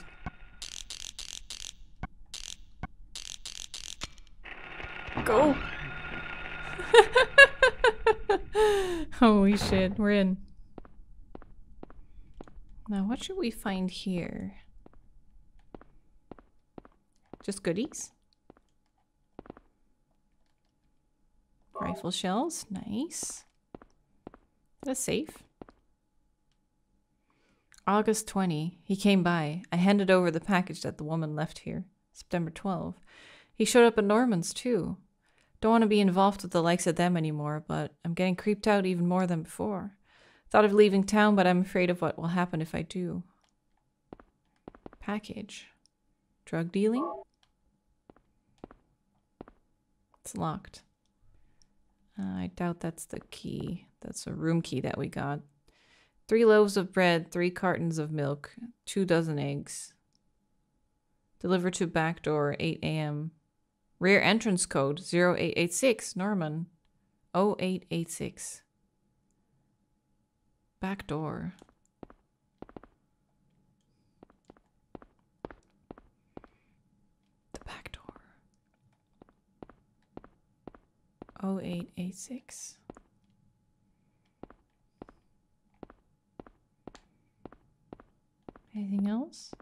Go! Holy shit, we're in. Now, what should we find here? Just goodies? Rifle shells, nice. That's safe. August 20. He came by. I handed over the package that the woman left here. September 12. He showed up at Norman's too. Don't want to be involved with the likes of them anymore, but I'm getting creeped out even more than before. Thought of leaving town, but I'm afraid of what will happen if I do. Package. Drug dealing? It's locked. Uh, I doubt that's the key. That's a room key that we got. Three loaves of bread, three cartons of milk, two dozen eggs. Delivered to back door, 8 a.m. Rear entrance code 0886, Norman. 0886. Back door. The back door. 0886. Anything else?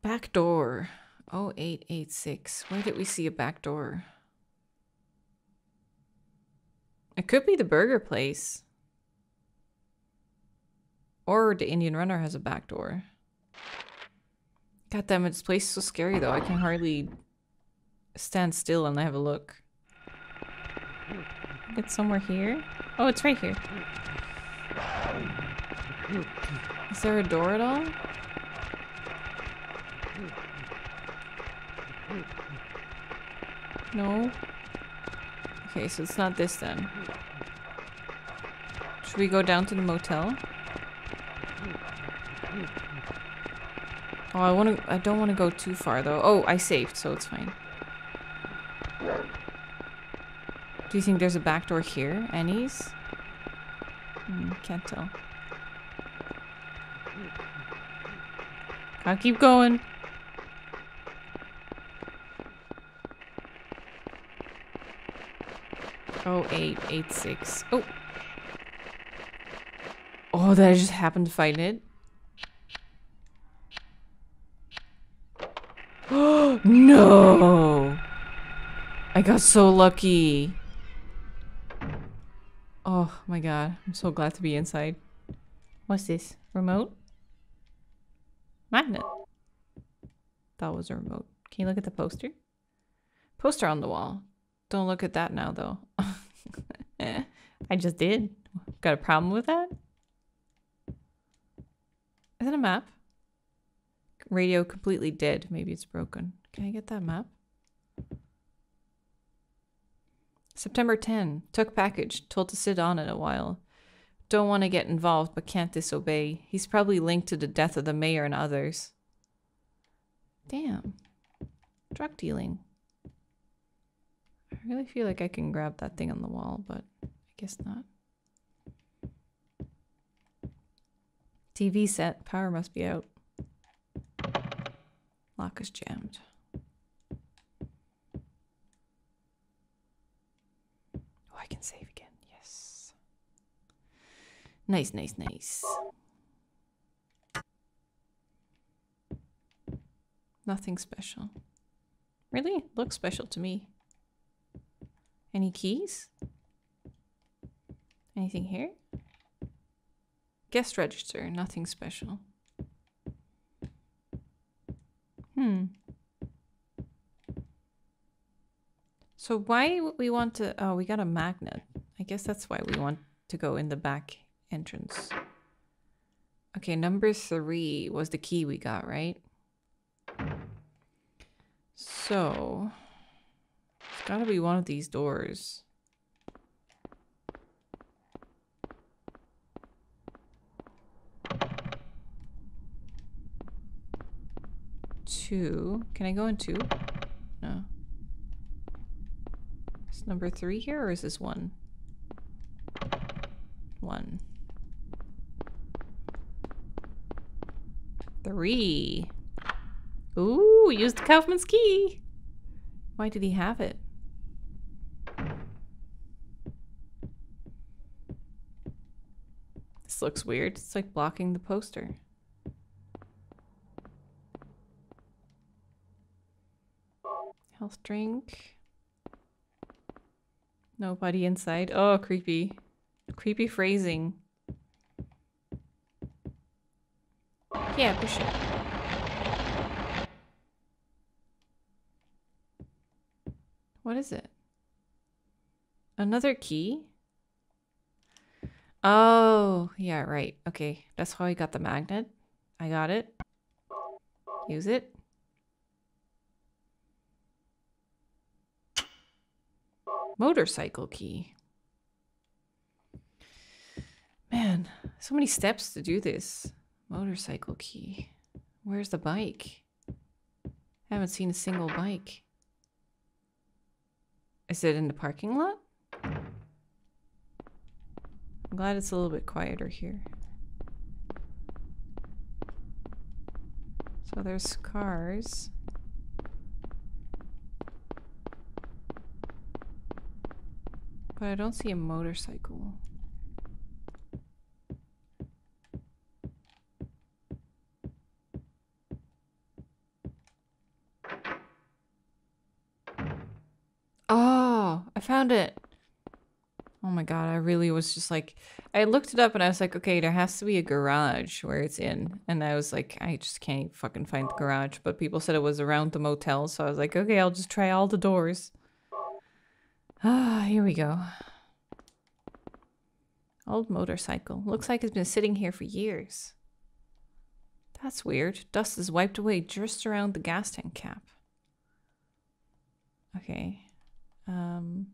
Back door. 0886. Where did we see a back door? It could be the burger place. Or the Indian runner has a back door. God damn this place is so scary though. I can hardly stand still and I have a look. It's somewhere here? Oh, it's right here. Is there a door at all? No? Okay, so it's not this then. Should we go down to the motel? Oh, I want to. I don't want to go too far though. Oh, I saved, so it's fine. Do you think there's a back door here? Annie's? Hmm, can't tell. I'll keep going. Oh, eight, eight, six. Oh. Oh, that I just happened to find it. Oh, no. I got so lucky. Oh my god. I'm so glad to be inside. What's this? Remote? Magnet. That was a remote. Can you look at the poster? Poster on the wall. Don't look at that now, though. I just did. Got a problem with that? Is it a map? Radio completely dead. Maybe it's broken. Can I get that map? September 10. Took package. Told to sit on it a while. Don't want to get involved, but can't disobey. He's probably linked to the death of the mayor and others. Damn. Drug dealing. I really feel like I can grab that thing on the wall, but I guess not. TV set. Power must be out. Lock is jammed. Oh, I can save again. Yes. Nice, nice, nice. Nothing special. Really? Looks special to me. Any keys? Anything here? Guest register, nothing special. Hmm. So why would we want to... Oh, we got a magnet. I guess that's why we want to go in the back entrance. Okay, number three was the key we got, right? So... Gotta be one of these doors. Two. Can I go in two? No. Is number three here or is this one? One. Three. Ooh, used the Kaufmann's key. Why did he have it? This looks weird. It's like blocking the poster. Health drink. Nobody inside. Oh, creepy. Creepy phrasing. Yeah, push it. What is it? Another key? Oh, yeah, right. Okay, that's how I got the magnet. I got it. Use it. Motorcycle key. Man, so many steps to do this. Motorcycle key. Where's the bike? I haven't seen a single bike. Is it in the parking lot? I'm glad it's a little bit quieter here. So there's cars. But I don't see a motorcycle. Oh, I found it. God, I really was just like, I looked it up and I was like, okay, there has to be a garage where it's in. And I was like, I just can't fucking find the garage. But people said it was around the motel. So I was like, okay, I'll just try all the doors. Ah, here we go. Old motorcycle. Looks like it's been sitting here for years. That's weird. Dust is wiped away just around the gas tank cap. Okay. Um.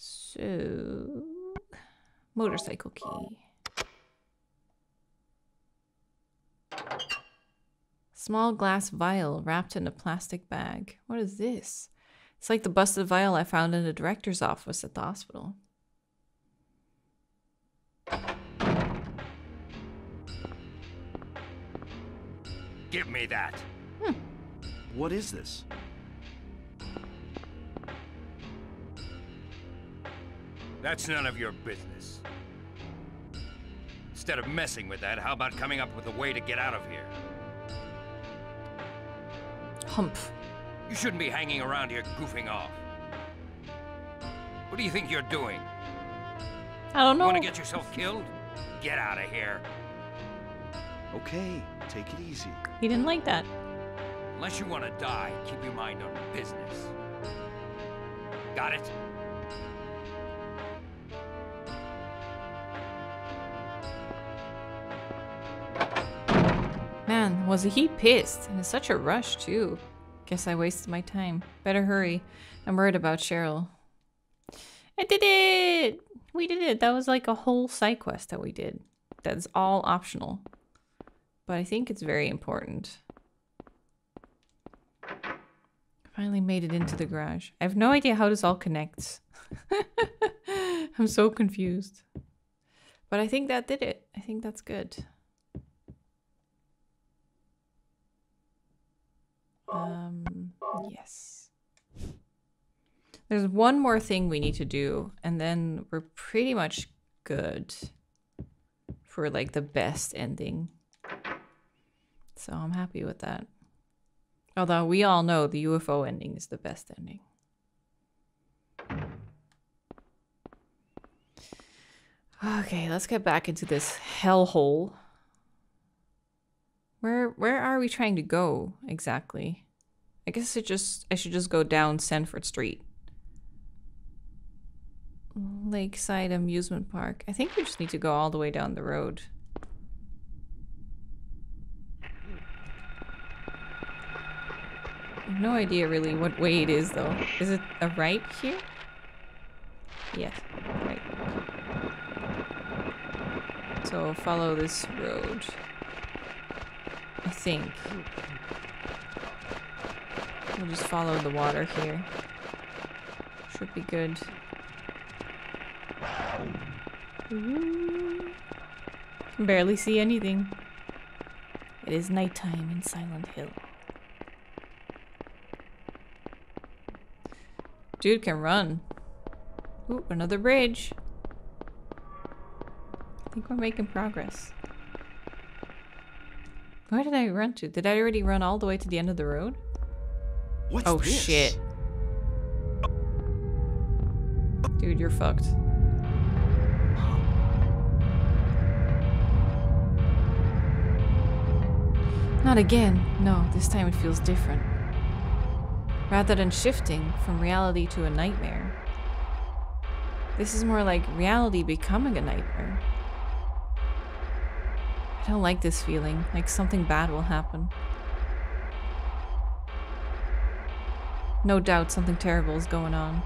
So, motorcycle key. Small glass vial wrapped in a plastic bag. What is this? It's like the busted vial I found in the director's office at the hospital. Give me that. Hmm. What is this? That's none of your business. Instead of messing with that, how about coming up with a way to get out of here? Humph. You shouldn't be hanging around here goofing off. What do you think you're doing? I don't You know. want to get yourself killed? Get out of here. Okay, take it easy. He didn't like that. Unless you want to die, keep your mind on business. Got it? Was he pissed? And in such a rush, too. Guess I wasted my time. Better hurry. I'm worried about Cheryl. I did it! We did it. That was like a whole side quest that we did. That's all optional. But I think it's very important. Finally made it into the garage. I have no idea how this all connects. I'm so confused. But I think that did it. I think that's good. Um, yes. There's one more thing we need to do, and then we're pretty much good for like the best ending. So I'm happy with that. Although we all know the UFO ending is the best ending. Okay, let's get back into this hellhole. Where where are we trying to go exactly? I guess it just I should just go down Sanford Street. Lakeside Amusement Park. I think we just need to go all the way down the road. No idea really what way it is though. Is it a right here? Yes, right. So follow this road. I think. We'll just follow the water here. Should be good. Ooh. Can barely see anything. It is nighttime in Silent Hill. Dude can run. Ooh, another bridge. I think we're making progress. Where did I run to? Did I already run all the way to the end of the road? What's oh this? shit. Dude, you're fucked. Not again. No, this time it feels different. Rather than shifting from reality to a nightmare. This is more like reality becoming a nightmare. I don't like this feeling, like something bad will happen. No doubt something terrible is going on.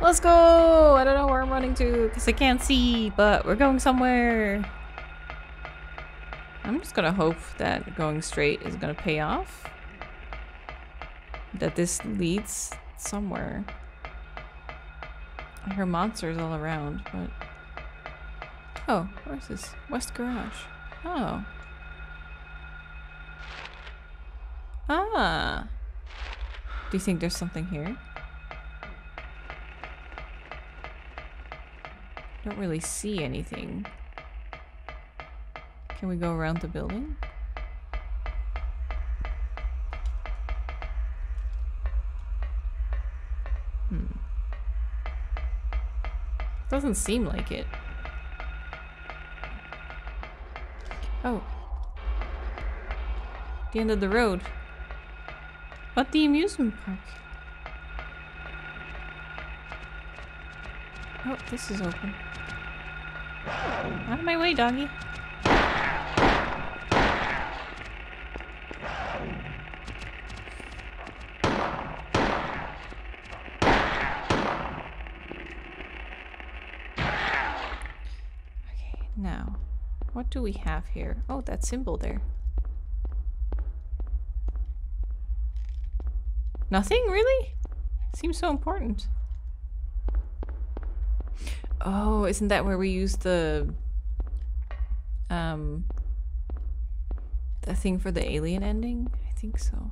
Let's go! I don't know where I'm running to because I can't see, but we're going somewhere. I'm just gonna hope that going straight is gonna pay off. That this leads somewhere. I hear monsters all around, but... Oh, where's this? West Garage. Oh. Ah. Do you think there's something here? Don't really see anything. Can we go around the building? Doesn't seem like it. Oh. The end of the road. But the amusement park. Oh, this is open. Out of my way, doggy. Okay, now, do we have here? Oh, that symbol there. Nothing, really? Seems so important. Oh, isn't that where we use the um the thing for the alien ending? I think so.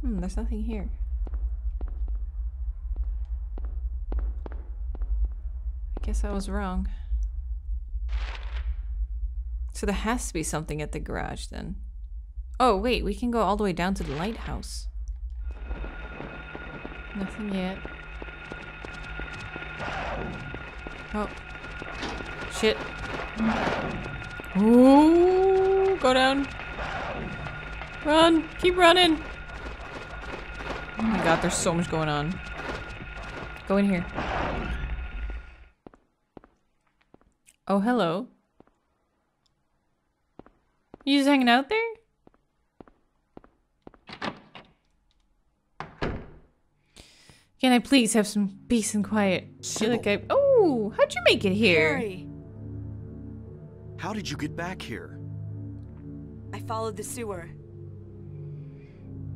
Hmm, there's nothing here. I guess I was wrong. So there has to be something at the garage then. Oh, wait, we can go all the way down to the lighthouse. Nothing yet. Oh. Shit. Ooh, go down. Run. Keep running. Oh my god, there's so much going on. Go in here. Oh, hello. You just hanging out there? Can I please have some peace and quiet? feel like I. Oh, how'd you make it here? Harry, How did you get back here? I followed the sewer.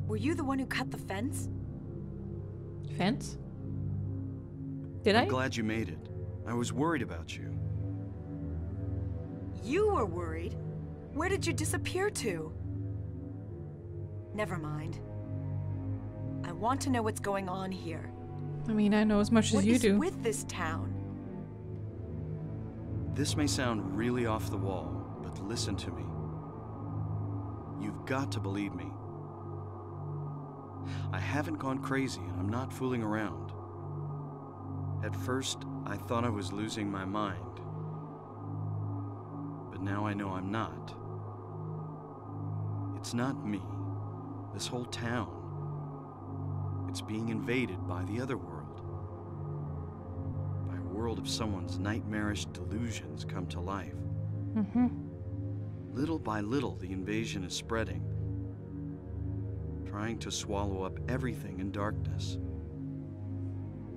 Were you the one who cut the fence? Fence? Did I? I'm glad you made it. I was worried about you. You were worried. Where did you disappear to? Never mind. I want to know what's going on here. I mean, I know as much What as you is do. with this town? This may sound really off the wall, but listen to me. You've got to believe me. I haven't gone crazy and I'm not fooling around. At first, I thought I was losing my mind. But now I know I'm not. It's not me. This whole town. It's being invaded by the other world. By a world of someone's nightmarish delusions come to life. Mm-hmm. Little by little, the invasion is spreading, trying to swallow up everything in darkness.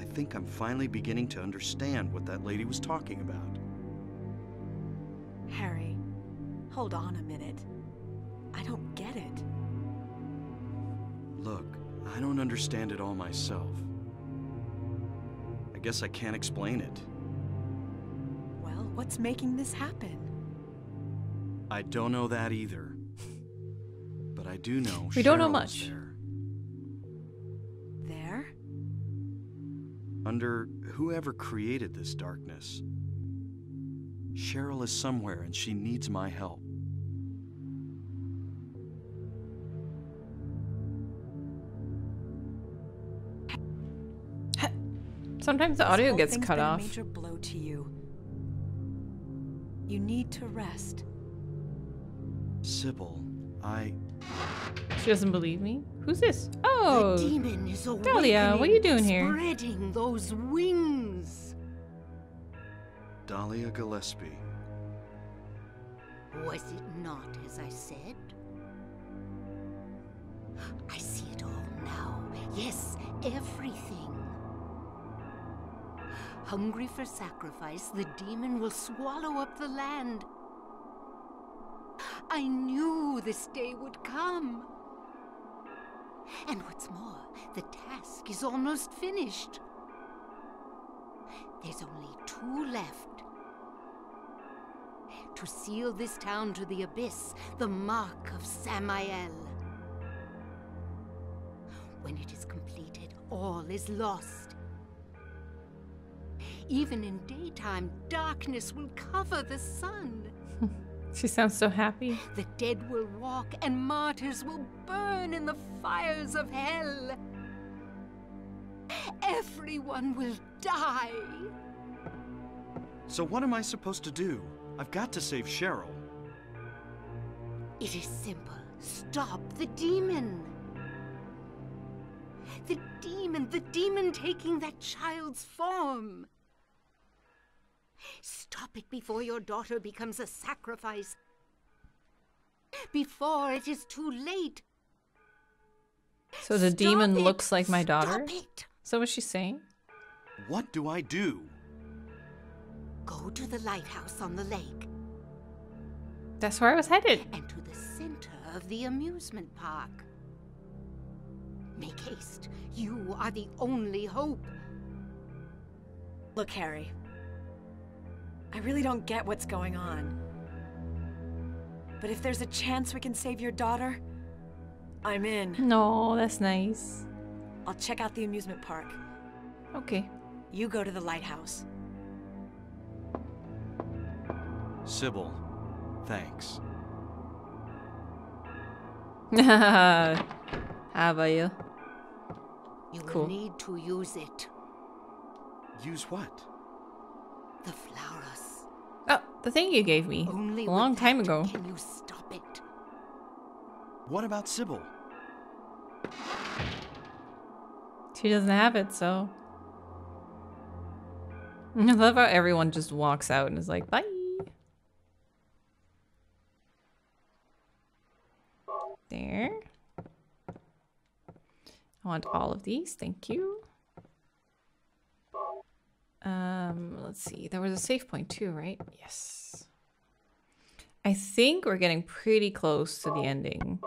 I think I'm finally beginning to understand what that lady was talking about. Harry, Hold on a minute. I don't I don't understand it all myself. I guess I can't explain it. Well, what's making this happen? I don't know that either. But I do know We don't know Cheryl much. is there. There? Under whoever created this darkness. Cheryl is somewhere and she needs my help. Sometimes the audio gets cut been off. A major blow to you. You need to rest. Cybil, I. She doesn't believe me. Who's this? Oh, The demon is Dahlia, what are you doing here? Spreading those wings. Dahlia Gillespie. Was it not as I said? I see it all now. Yes, everything. Hungry for sacrifice, the demon will swallow up the land. I knew this day would come. And what's more, the task is almost finished. There's only two left. To seal this town to the abyss, the mark of Samael. When it is completed, all is lost. Even in daytime, darkness will cover the sun. she sounds so happy. The dead will walk, and martyrs will burn in the fires of hell. Everyone will die. So, what am I supposed to do? I've got to save Cheryl. It is simple. Stop the demon. The demon, the demon taking that child's form. Stop it before your daughter becomes a sacrifice. Before it is too late. So the Stop demon it. looks like my daughter? Stop it. Is that what she's saying? What do I do? Go to the lighthouse on the lake That's where I was headed. and to the center of the amusement park. Make haste. You are the only hope. Look, Harry. I really don't get what's going on. But if there's a chance we can save your daughter, I'm in. No, that's nice. I'll check out the amusement park. Okay. You go to the lighthouse. Cybil, thanks. How about you? You Cool. will need to use it. Use what? The flowers. The thing you gave me Only a long time ago. Can you stop it? What about Cybil? She doesn't have it, so. I love how everyone just walks out and is like, bye. There. I want all of these, thank you. Um, let's see. There was a save point too, right? Yes. I think we're getting pretty close to the ending.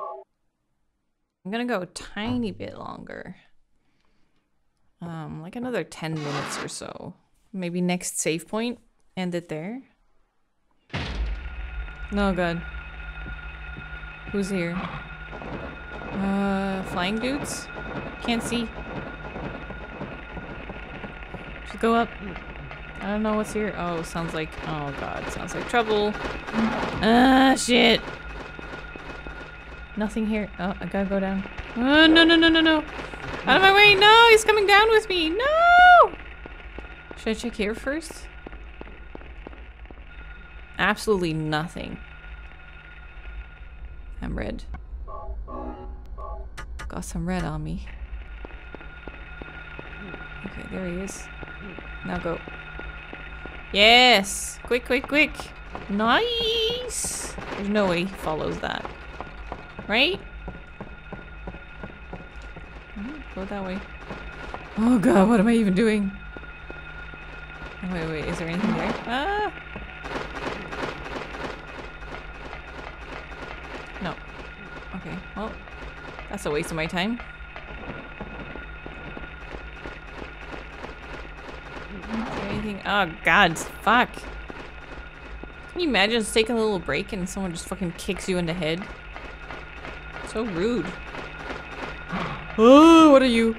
I'm gonna go a tiny bit longer. Um, like another 10 minutes or so. Maybe next save point, end it there. No good. Who's here? Uh, flying dudes? Can't see. Just go up. I don't know what's here. Oh, sounds like. Oh god, sounds like trouble. Ah, shit. Nothing here. Oh, I gotta go down. Oh, no, no, no, no, no. Out of my way. No, he's coming down with me. No! Should I check here first? Absolutely nothing. I'm red. Got some red on me. Okay, there he is. Now go. Yes! Quick, quick, quick! Nice! There's no way he follows that. Right? Mm, Go that way. Oh god, what am I even doing? Wait, wait, is there anything there? Ah! No. Okay, well, that's a waste of my time. Anything? Oh, God, fuck. Can you imagine just taking a little break and someone just fucking kicks you in the head? So rude. Oh, what are you?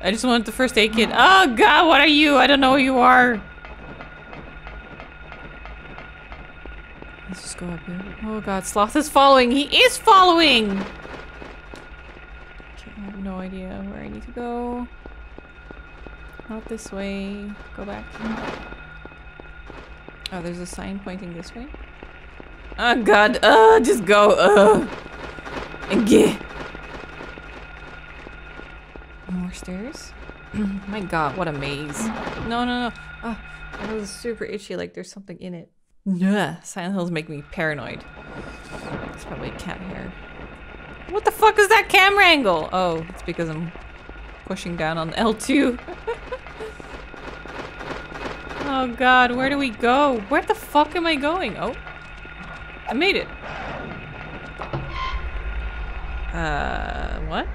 I just wanted the first aid kit. Oh god, what are you? I don't know who you are. Let's just go up here. Oh god, Sloth is following. He is following! Okay, I have no idea where I need to go. Not this way. Go back. Oh, there's a sign pointing this way. Oh god, uh, just go, uh. And get. More stairs? My god, what a maze. No, no, no. Oh, that was super itchy, like there's something in it. Yeah, Silent Hills make me paranoid. It's probably cat hair. What the fuck is that camera angle? Oh, it's because I'm pushing down on L2. oh god, where do we go? Where the fuck am I going? Oh, I made it. Uh, what?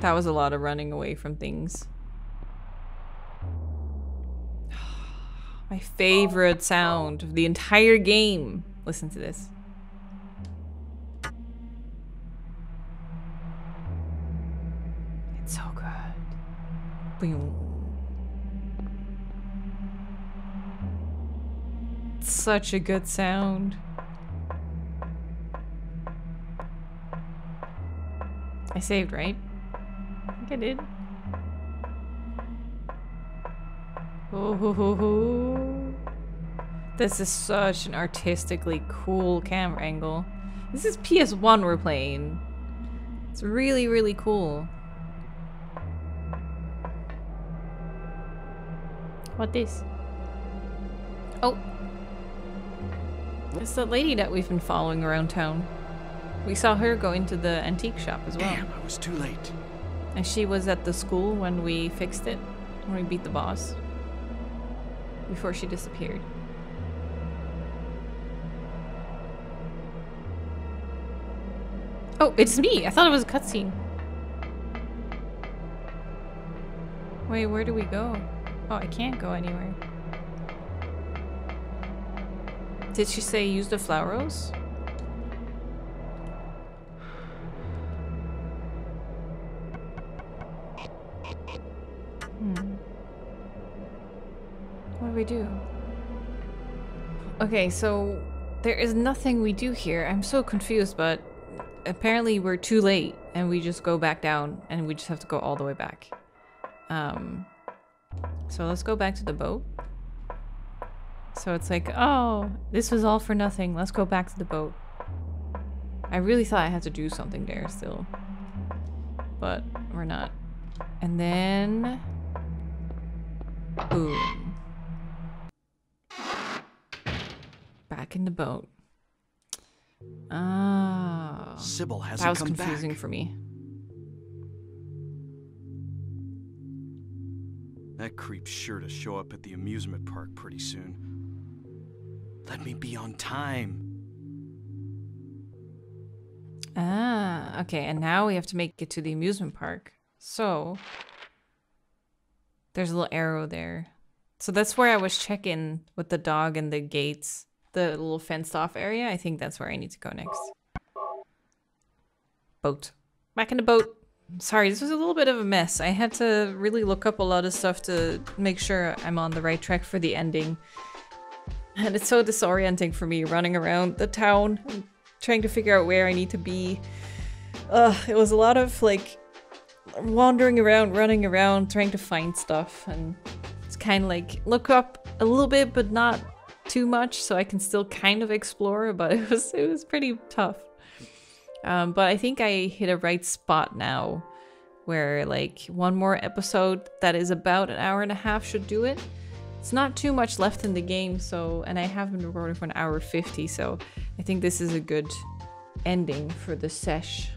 That was a lot of running away from things. My favorite sound of the entire game. Listen to this. It's so good. Boom. Such a good sound. I saved, right? I think I did. Oh. This is such an artistically cool camera angle. This is PS1 we're playing. It's really, really cool. What this? Oh. It's the lady that we've been following around town. We saw her go into the antique shop as well. Damn, I was too late. And she was at the school when we fixed it, when we beat the boss. Before she disappeared. Oh, it's me! I thought it was a cutscene. Wait, where do we go? Oh, I can't go anywhere. Did she say use the flowers? Hmm. What do we do? Okay, so there is nothing we do here. I'm so confused, but apparently we're too late and we just go back down and we just have to go all the way back. Um, so let's go back to the boat. So it's like, oh, this was all for nothing. Let's go back to the boat. I really thought I had to do something there still. But we're not. And then... Boom. Back in the boat. Ah. Cybil hasn't that was confusing back. for me. That creep's sure to show up at the amusement park pretty soon. Let me be on time. Ah, okay. And now we have to make it to the amusement park. So there's a little arrow there. So that's where I was checking with the dog and the gates, the little fenced off area. I think that's where I need to go next. Boat. Back in the boat. Sorry, this was a little bit of a mess. I had to really look up a lot of stuff to make sure I'm on the right track for the ending. And it's so disorienting for me running around the town trying to figure out where I need to be. Ugh, it was a lot of like wandering around, running around, trying to find stuff, and it's kind of like look up a little bit, but not too much, so I can still kind of explore. But it was it was pretty tough. Um, but I think I hit a right spot now, where like one more episode that is about an hour and a half should do it. It's not too much left in the game, so and I have been recording for an hour 50, so I think this is a good ending for the sesh.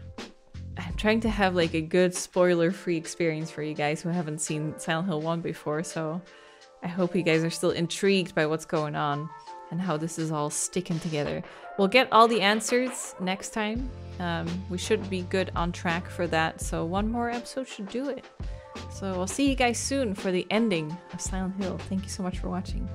I'm trying to have like a good spoiler-free experience for you guys who haven't seen Silent Hill 1 before, so I hope you guys are still intrigued by what's going on. and how this is all sticking together. We'll get all the answers next time. Um, we should be good on track for that, so one more episode should do it. So I'll see you guys soon for the ending of Silent Hill. Thank you so much for watching.